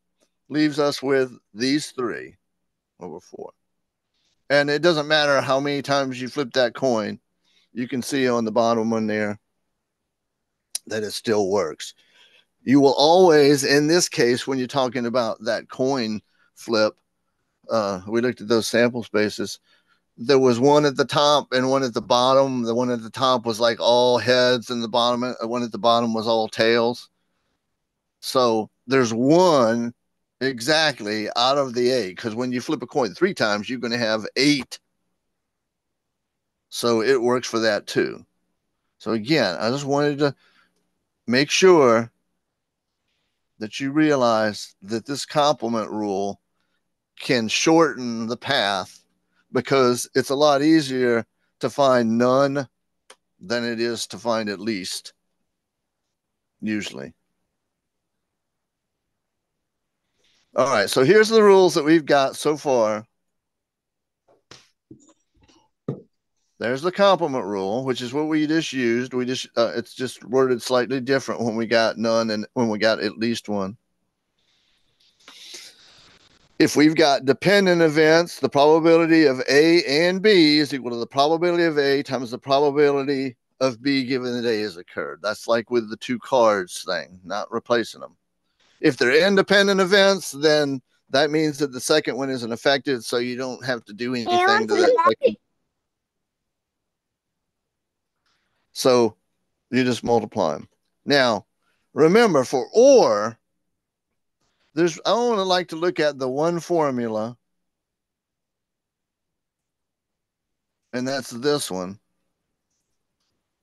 leaves us with these three over four. And it doesn't matter how many times you flip that coin, you can see on the bottom one there that it still works. You will always, in this case, when you're talking about that coin flip, uh, we looked at those sample spaces there was one at the top and one at the bottom. The one at the top was like all heads, and the bottom uh, one at the bottom was all tails. So there's one exactly out of the eight because when you flip a coin three times, you're going to have eight. So it works for that too. So again, I just wanted to make sure that you realize that this complement rule can shorten the path because it's a lot easier to find none than it is to find at least, usually. All right, so here's the rules that we've got so far. There's the complement rule, which is what we just used. We just uh, it's just worded slightly different when we got none and when we got at least one. If we've got dependent events, the probability of A and B is equal to the probability of A times the probability of B given that A has occurred. That's like with the two cards thing, not replacing them. If they're independent events, then that means that the second one isn't affected, so you don't have to do anything to that second. So you just multiply them. Now, remember for OR, there's I want to like to look at the one formula, and that's this one.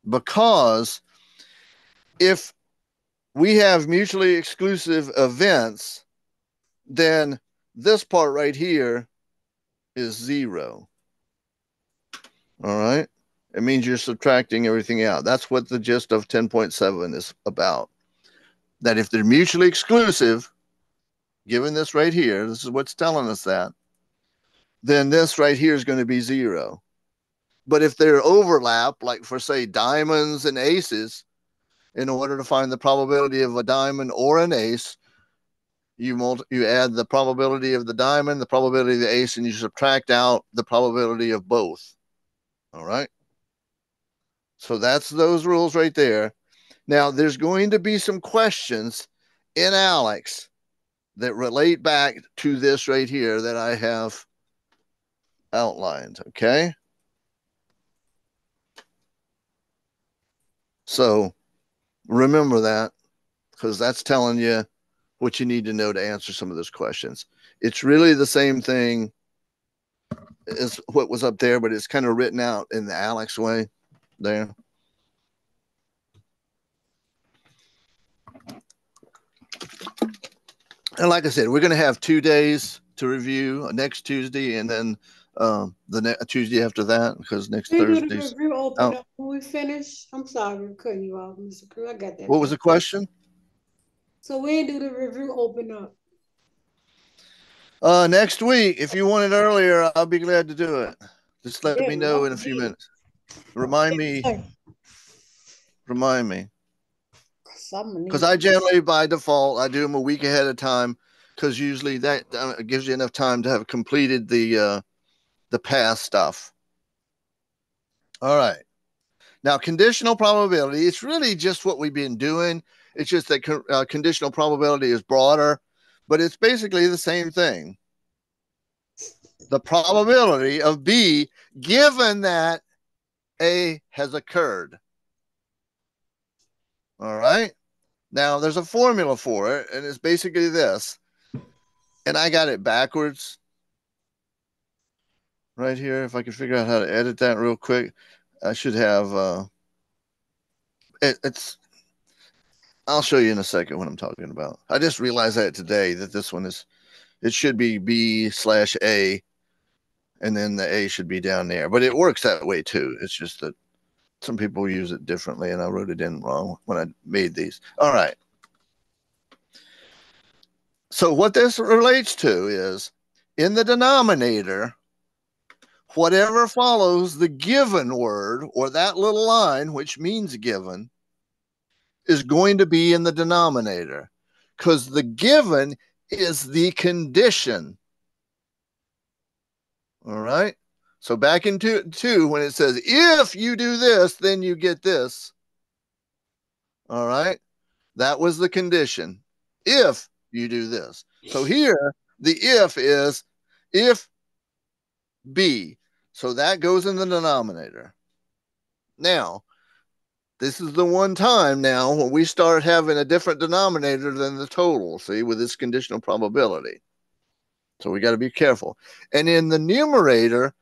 Because if we have mutually exclusive events, then this part right here is zero. All right. It means you're subtracting everything out. That's what the gist of 10.7 is about. That if they're mutually exclusive, given this right here, this is what's telling us that, then this right here is going to be zero. But if they're overlap, like for say diamonds and aces, in order to find the probability of a diamond or an ace, you multi- you add the probability of the diamond, the probability of the ace, and you subtract out the probability of both. All right. So that's those rules right there. Now, there's going to be some questions in ALEKS that relate back to this right here that I have outlined. Okay. So remember that because that's telling you what you need to know to answer some of those questions. It's really the same thing as what was up there, but it's kind of written out in the ALEKS way there. And like I said, we're going to have two days to review uh, next Tuesday and then um, the ne- Tuesday after that because next We do the review open up when we finish. I'm sorry for cutting you off, Mr. Cruz. I got that. What was the question? So when do the review open up. Uh, next week, if you want it earlier, I'll be glad to do it. Just let Yeah, me know in a few minutes. Remind me, remind me. Because I generally, by default, I do them a week ahead of time because usually that uh, gives you enough time to have completed the uh, the past stuff. All right. Now, conditional probability, it's really just what we've been doing. It's just that co- uh, conditional probability is broader, but it's basically the same thing. The probability of B given that A has occurred. All right. Now, there's a formula for it, and it's basically this. And I got it backwards right here. If I can figure out how to edit that real quick, I should have. Uh, it, it's. I'll show you in a second what I'm talking about. I just realized that today that this one is. It should be B slash A, and then the A should be down there. But it works that way too. It's just that some people use it differently, and I wrote it in wrong when I made these. All right. So what this relates to is in the denominator, whatever follows the given word or that little line, which means given, is going to be in the denominator because the given is the condition. All right. So back into two, when it says, if you do this, then you get this. All right. That was the condition. If you do this. So here, the if is if B. So that goes in the denominator. Now, this is the one time now when we start having a different denominator than the total, see, with this conditional probability. So we got to be careful. And in the numerator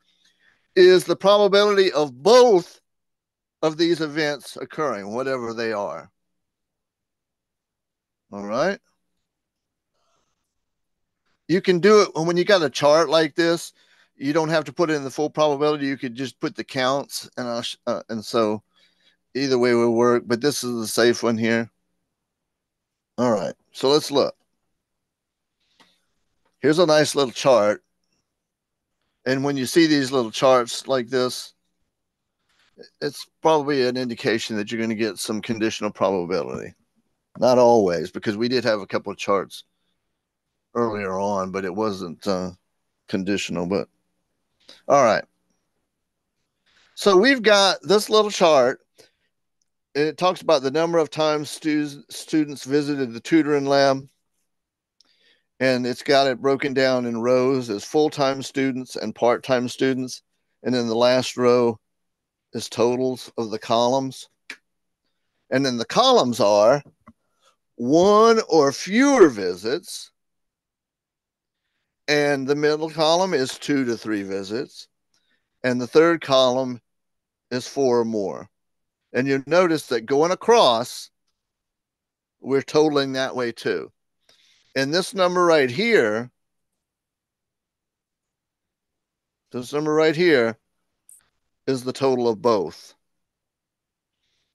is the probability of both of these events occurring, whatever they are. All right. You can do it when you got a chart like this. You don't have to put in the full probability. You could just put the counts, and I'll uh, and so either way will work. But this is the safe one here. All right, so let's look. Here's a nice little chart, and when you see these little charts like this, it's probably an indication that you're going to get some conditional probability. Not always, because we did have a couple of charts earlier on, but it wasn't uh, conditional. But all right. So we've got this little chart. and It talks about the number of times stu- students visited the tutoring lab. And it's got it broken down in rows as full time students and part time students. And then the last row is totals of the columns. And then the columns are one or fewer visits. And the middle column is two to three visits. And the third column is four or more. And you notice that going across, we're totaling that way too. And this number right here, this number right here, is the total of both.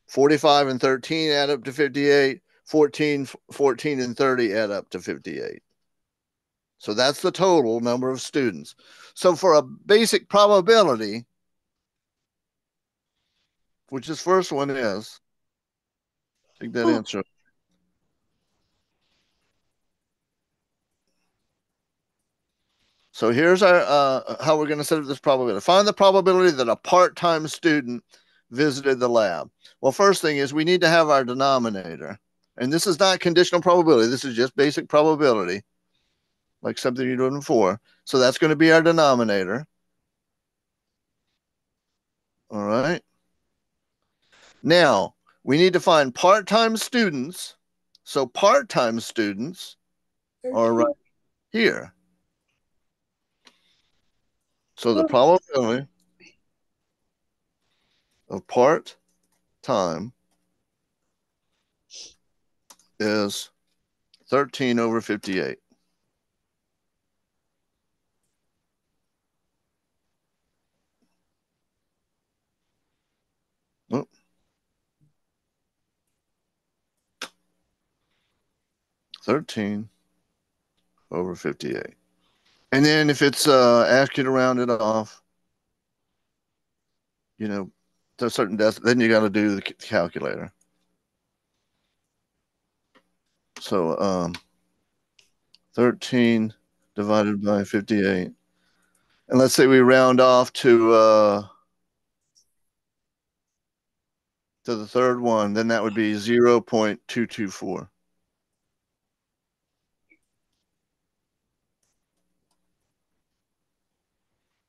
45 and 13 add up to 58. 14, 14 and 30 add up to 58. So that's the total number of students. So for a basic probability, which this first one is, take that answer. So here's our uh, how we're going to set up this probability. Find the probability that a part-time student visited the lab. Well, first thing is we need to have our denominator. And this is not conditional probability. This is just basic probability, like something you're doing before. So that's going to be our denominator. All right. Now, we need to find part-time students. So part-time students are right here. So the probability of part time is 13 over 58. 13 over 58. And then if it's uh, you to round it off, you know, to a certain death, then you got to do the calculator. So um, 13 divided by 58. And let's say we round off to uh, to the third one, then that would be 0.224.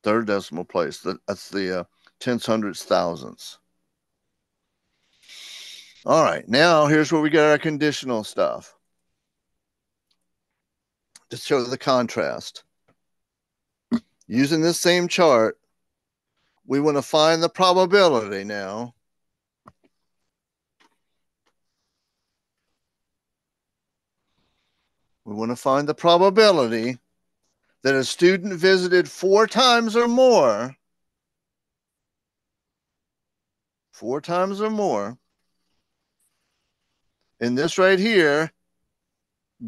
Third decimal place. That, that's the uh, tenths, hundredths, thousandths. All right, now here's where we get our conditional stuff. To show the contrast. Using this same chart, we want to find the probability now. We want to find the probability that a student visited four times or more, four times or more, in this right here,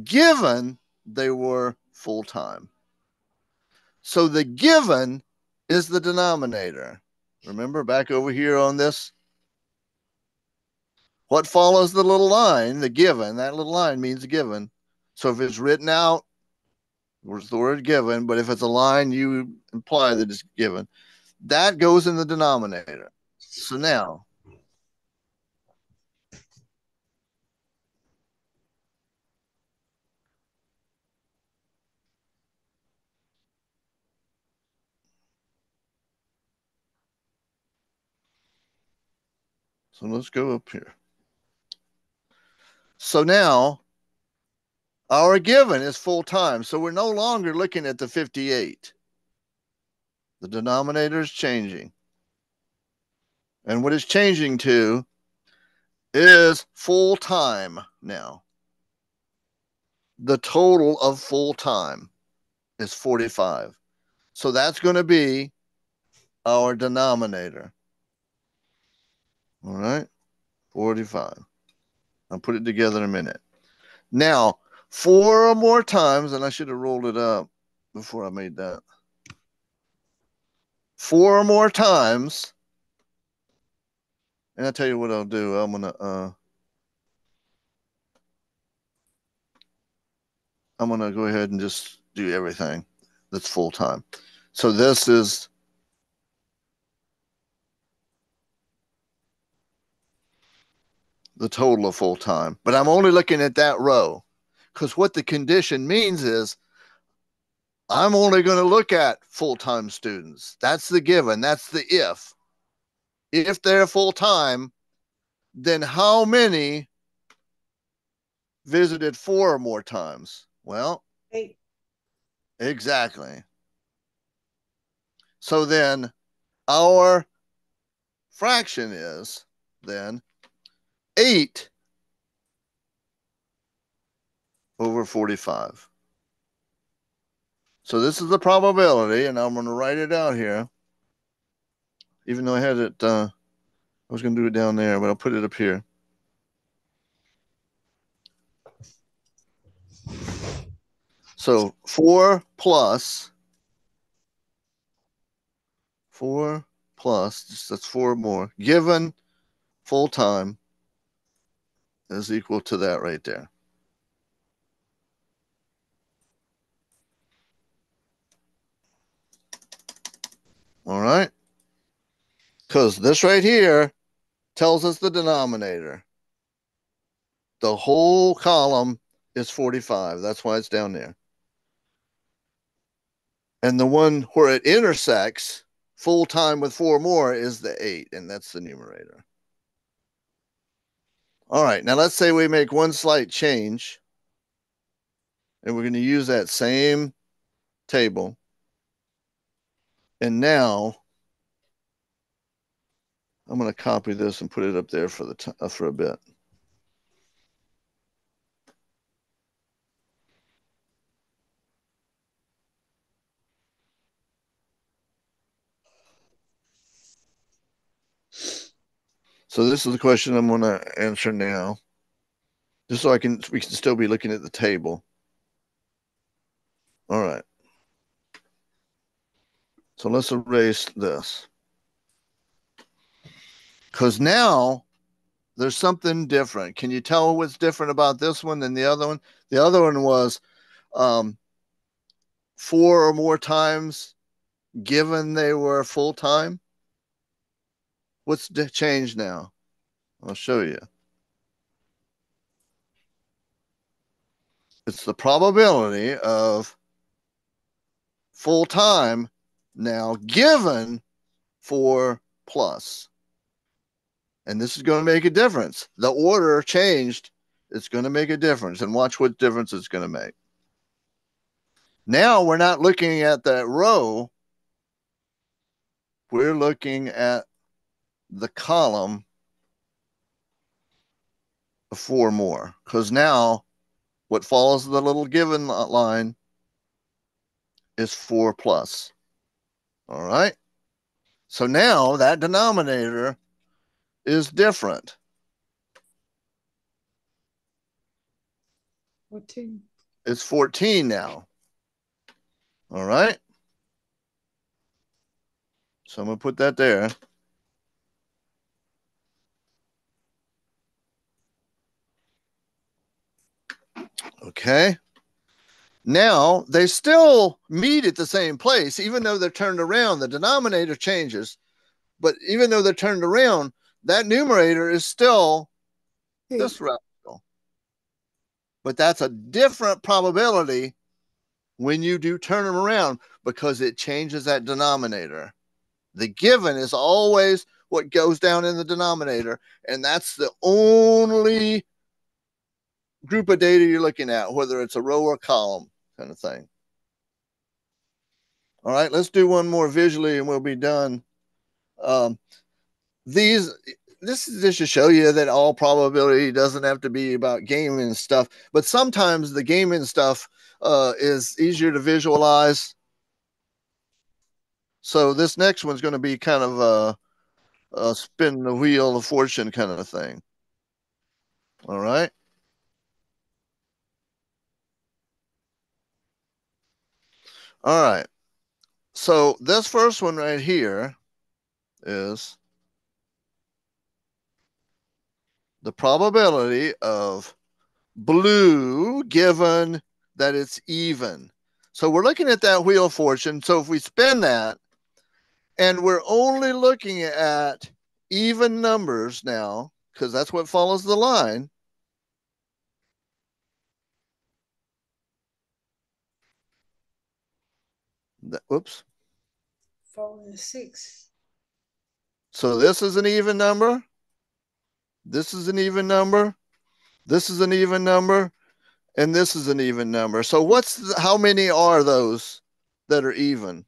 given they were full time. So the given is the denominator. Remember back over here on this? What follows the little line, the given, that little line means given. So if it's written out, was the word given, but if it's a line, you imply that it's given. That goes in the denominator. So now, so let's go up here. So now, our given is full time. So we're no longer looking at the 58. The denominator is changing. And what it's changing to is full time now. The total of full time is 45. So that's going to be our denominator. All right, 45. I'll put it together in a minute. Now, four or more times, and I should have rolled it up before I made that. Four or more times, and I'll tell you what I'll do. I'm gonna uh I'm gonna go ahead and just do everything that's full time. So this is the total of full time, but I'm only looking at that row because what the condition means is I'm only going to look at full time students. That's the given, that's the if. If they're full time, then how many visited four or more times? Well, Eight. exactly. So then our fraction is then 8 over 45. So this is the probability, and I'm going to write it out here. Even though I had it, uh, I was going to do it down there, but I'll put it up here. So 4 plus 4 plus, that's 4 more, given full time is equal to that right there. All right. Because this right here tells us the denominator. The whole column is 45. That's why it's down there. And the one where it intersects full time with four more is the eight, and that's the numerator. All right, now let's say we make one slight change. And we're going to use that same table. And now I'm going to copy this and put it up there for the t- uh, for a bit. So this is the question I'm going to answer now, just so I can we can still be looking at the table. All right. So let's erase this. Because now there's something different. Can you tell what's different about this one than the other one? The other one was um, four or more times given they were full time. What's the change now? I'll show you. It's the probability of full time now given four plus. And this is going to make a difference. The order changed. It's going to make a difference. And watch what difference it's going to make. Now we're not looking at that row. We're looking at the column of four more. Because now what follows the little given line is four plus. All right. So now that denominator is different. 14. It's 14 now. All right. So I'm going to put that there. Okay. Now they still meet at the same place, even though they're turned around. The denominator changes, but even though they're turned around, that numerator is still Eight. this radical. But that's a different probability when you do turn them around because it changes that denominator. The given is always what goes down in the denominator, and that's the only group of data you're looking at, whether it's a row or column kind of thing. All right, let's do one more visually and we'll be done. Um, these, this is just to show you that all probability doesn't have to be about gaming stuff, but sometimes the gaming stuff uh, is easier to visualize. So this next one's going to be kind of a, a spin the wheel of fortune kind of thing. All right. All right. So this first one right here is the probability of blue given that it's even. So we're looking at that wheel of fortune. So if we spin that and we're only looking at even numbers now, because that's what follows the line. That, whoops. Four and six. So this is an even number. This is an even number. This is an even number. And this is an even number. So what's the, how many are those that are even?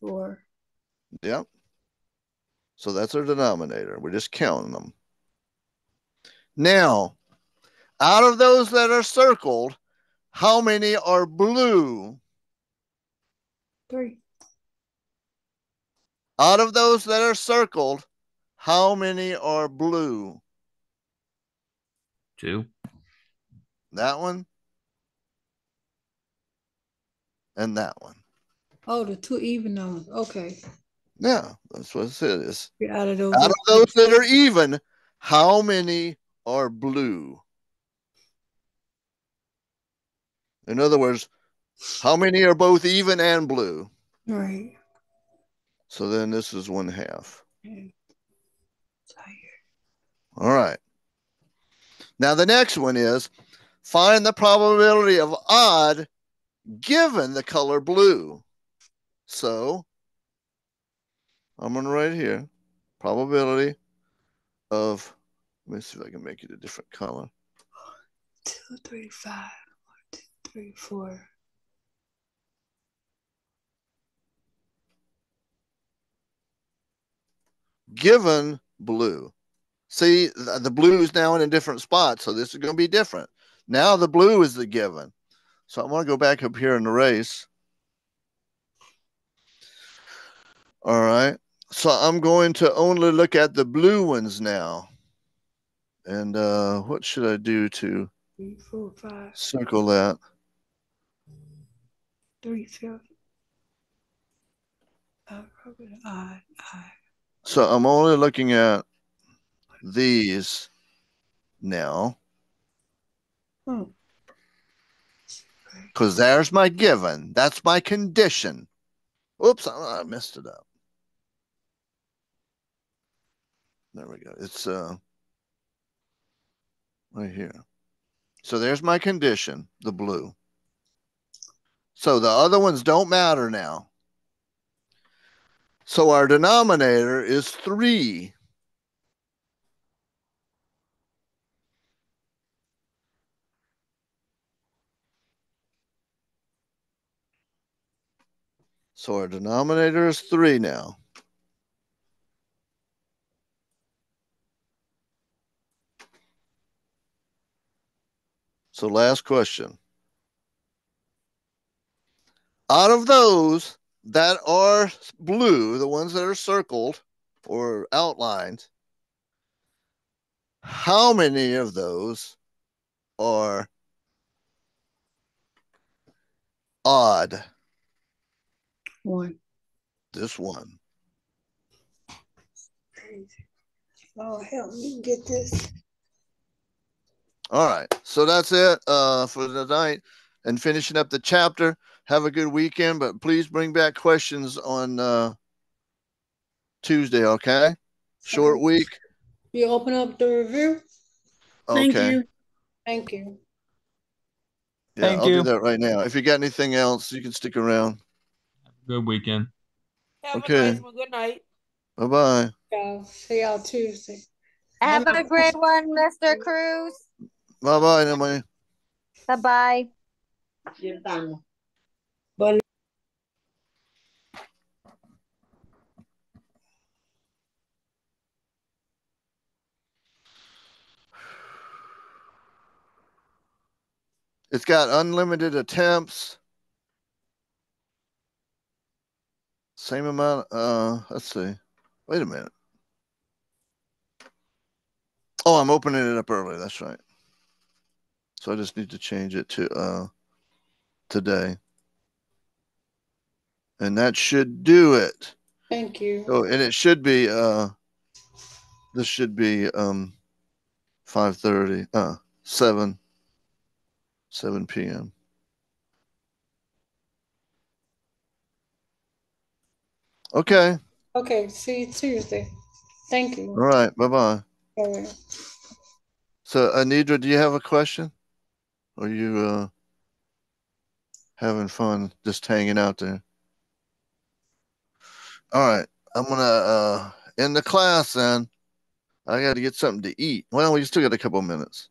Four. Yep. So that's our denominator. We're just counting them. Now, out of those that are circled, how many are blue? Three. Out of those that are circled, how many are blue? Two. That one and that one. Oh, the two even numbers. Okay. Yeah, that's what it is. Get out of those. Out of those that are even, how many are blue? In other words, how many are both even and blue? Right. So then this is one half. Mm. Okay. All right. Now the next one is find the probability of odd given the color blue. So I'm going to write here probability of, let me see if I can make it a different color. Two, three, five. One, two, three, four. Given blue. See, the blue is now in a different spot. So this is going to be different. Now the blue is the given. So I'm going to go back up here in the race. All right. So I'm going to only look at the blue ones now. And uh, what should I do to Three, four, five, circle that? three, seven. Uh, probably odd, odd. So I'm only looking at these now Hmm. because there's my given. That's my condition. Oops, I I messed it up. There we go. It's uh right here. So there's my condition, the blue. So the other ones don't matter now. So our denominator is three. So our denominator is three now. So last question. Out of those that are blue, the ones that are circled or outlined, how many of those are odd? One. This one. Oh, help me get this. All right. So that's it uh, for tonight and finishing up the chapter. Have a good weekend, but please bring back questions on uh, Tuesday, okay? Short week. You open up the review? Okay. Thank you. Thank you. Yeah, Thank I'll you. do that right now. If you got anything else, you can stick around. Good weekend. Have Okay. a nice one. Good night. Bye bye. Y'all see y'all Tuesday. Have a great one, Mr. Cruz. Bye bye, Emily. Bye-bye. It's got unlimited attempts. Same amount. Uh, let's see. Wait a minute. Oh, I'm opening it up early. That's right. So I just need to change it to uh today. And that should do it. Thank you. Oh, and it should be uh this should be um 5:30 uh 7 7 p.m. Okay. Okay, see you Tuesday. Thank you. All right. Bye-bye. All right. So Anidra, do you have a question? Or are you uh having fun just hanging out there? All right. I'm gonna uh end the class then. I gotta get something to eat. Well, we still got a couple minutes.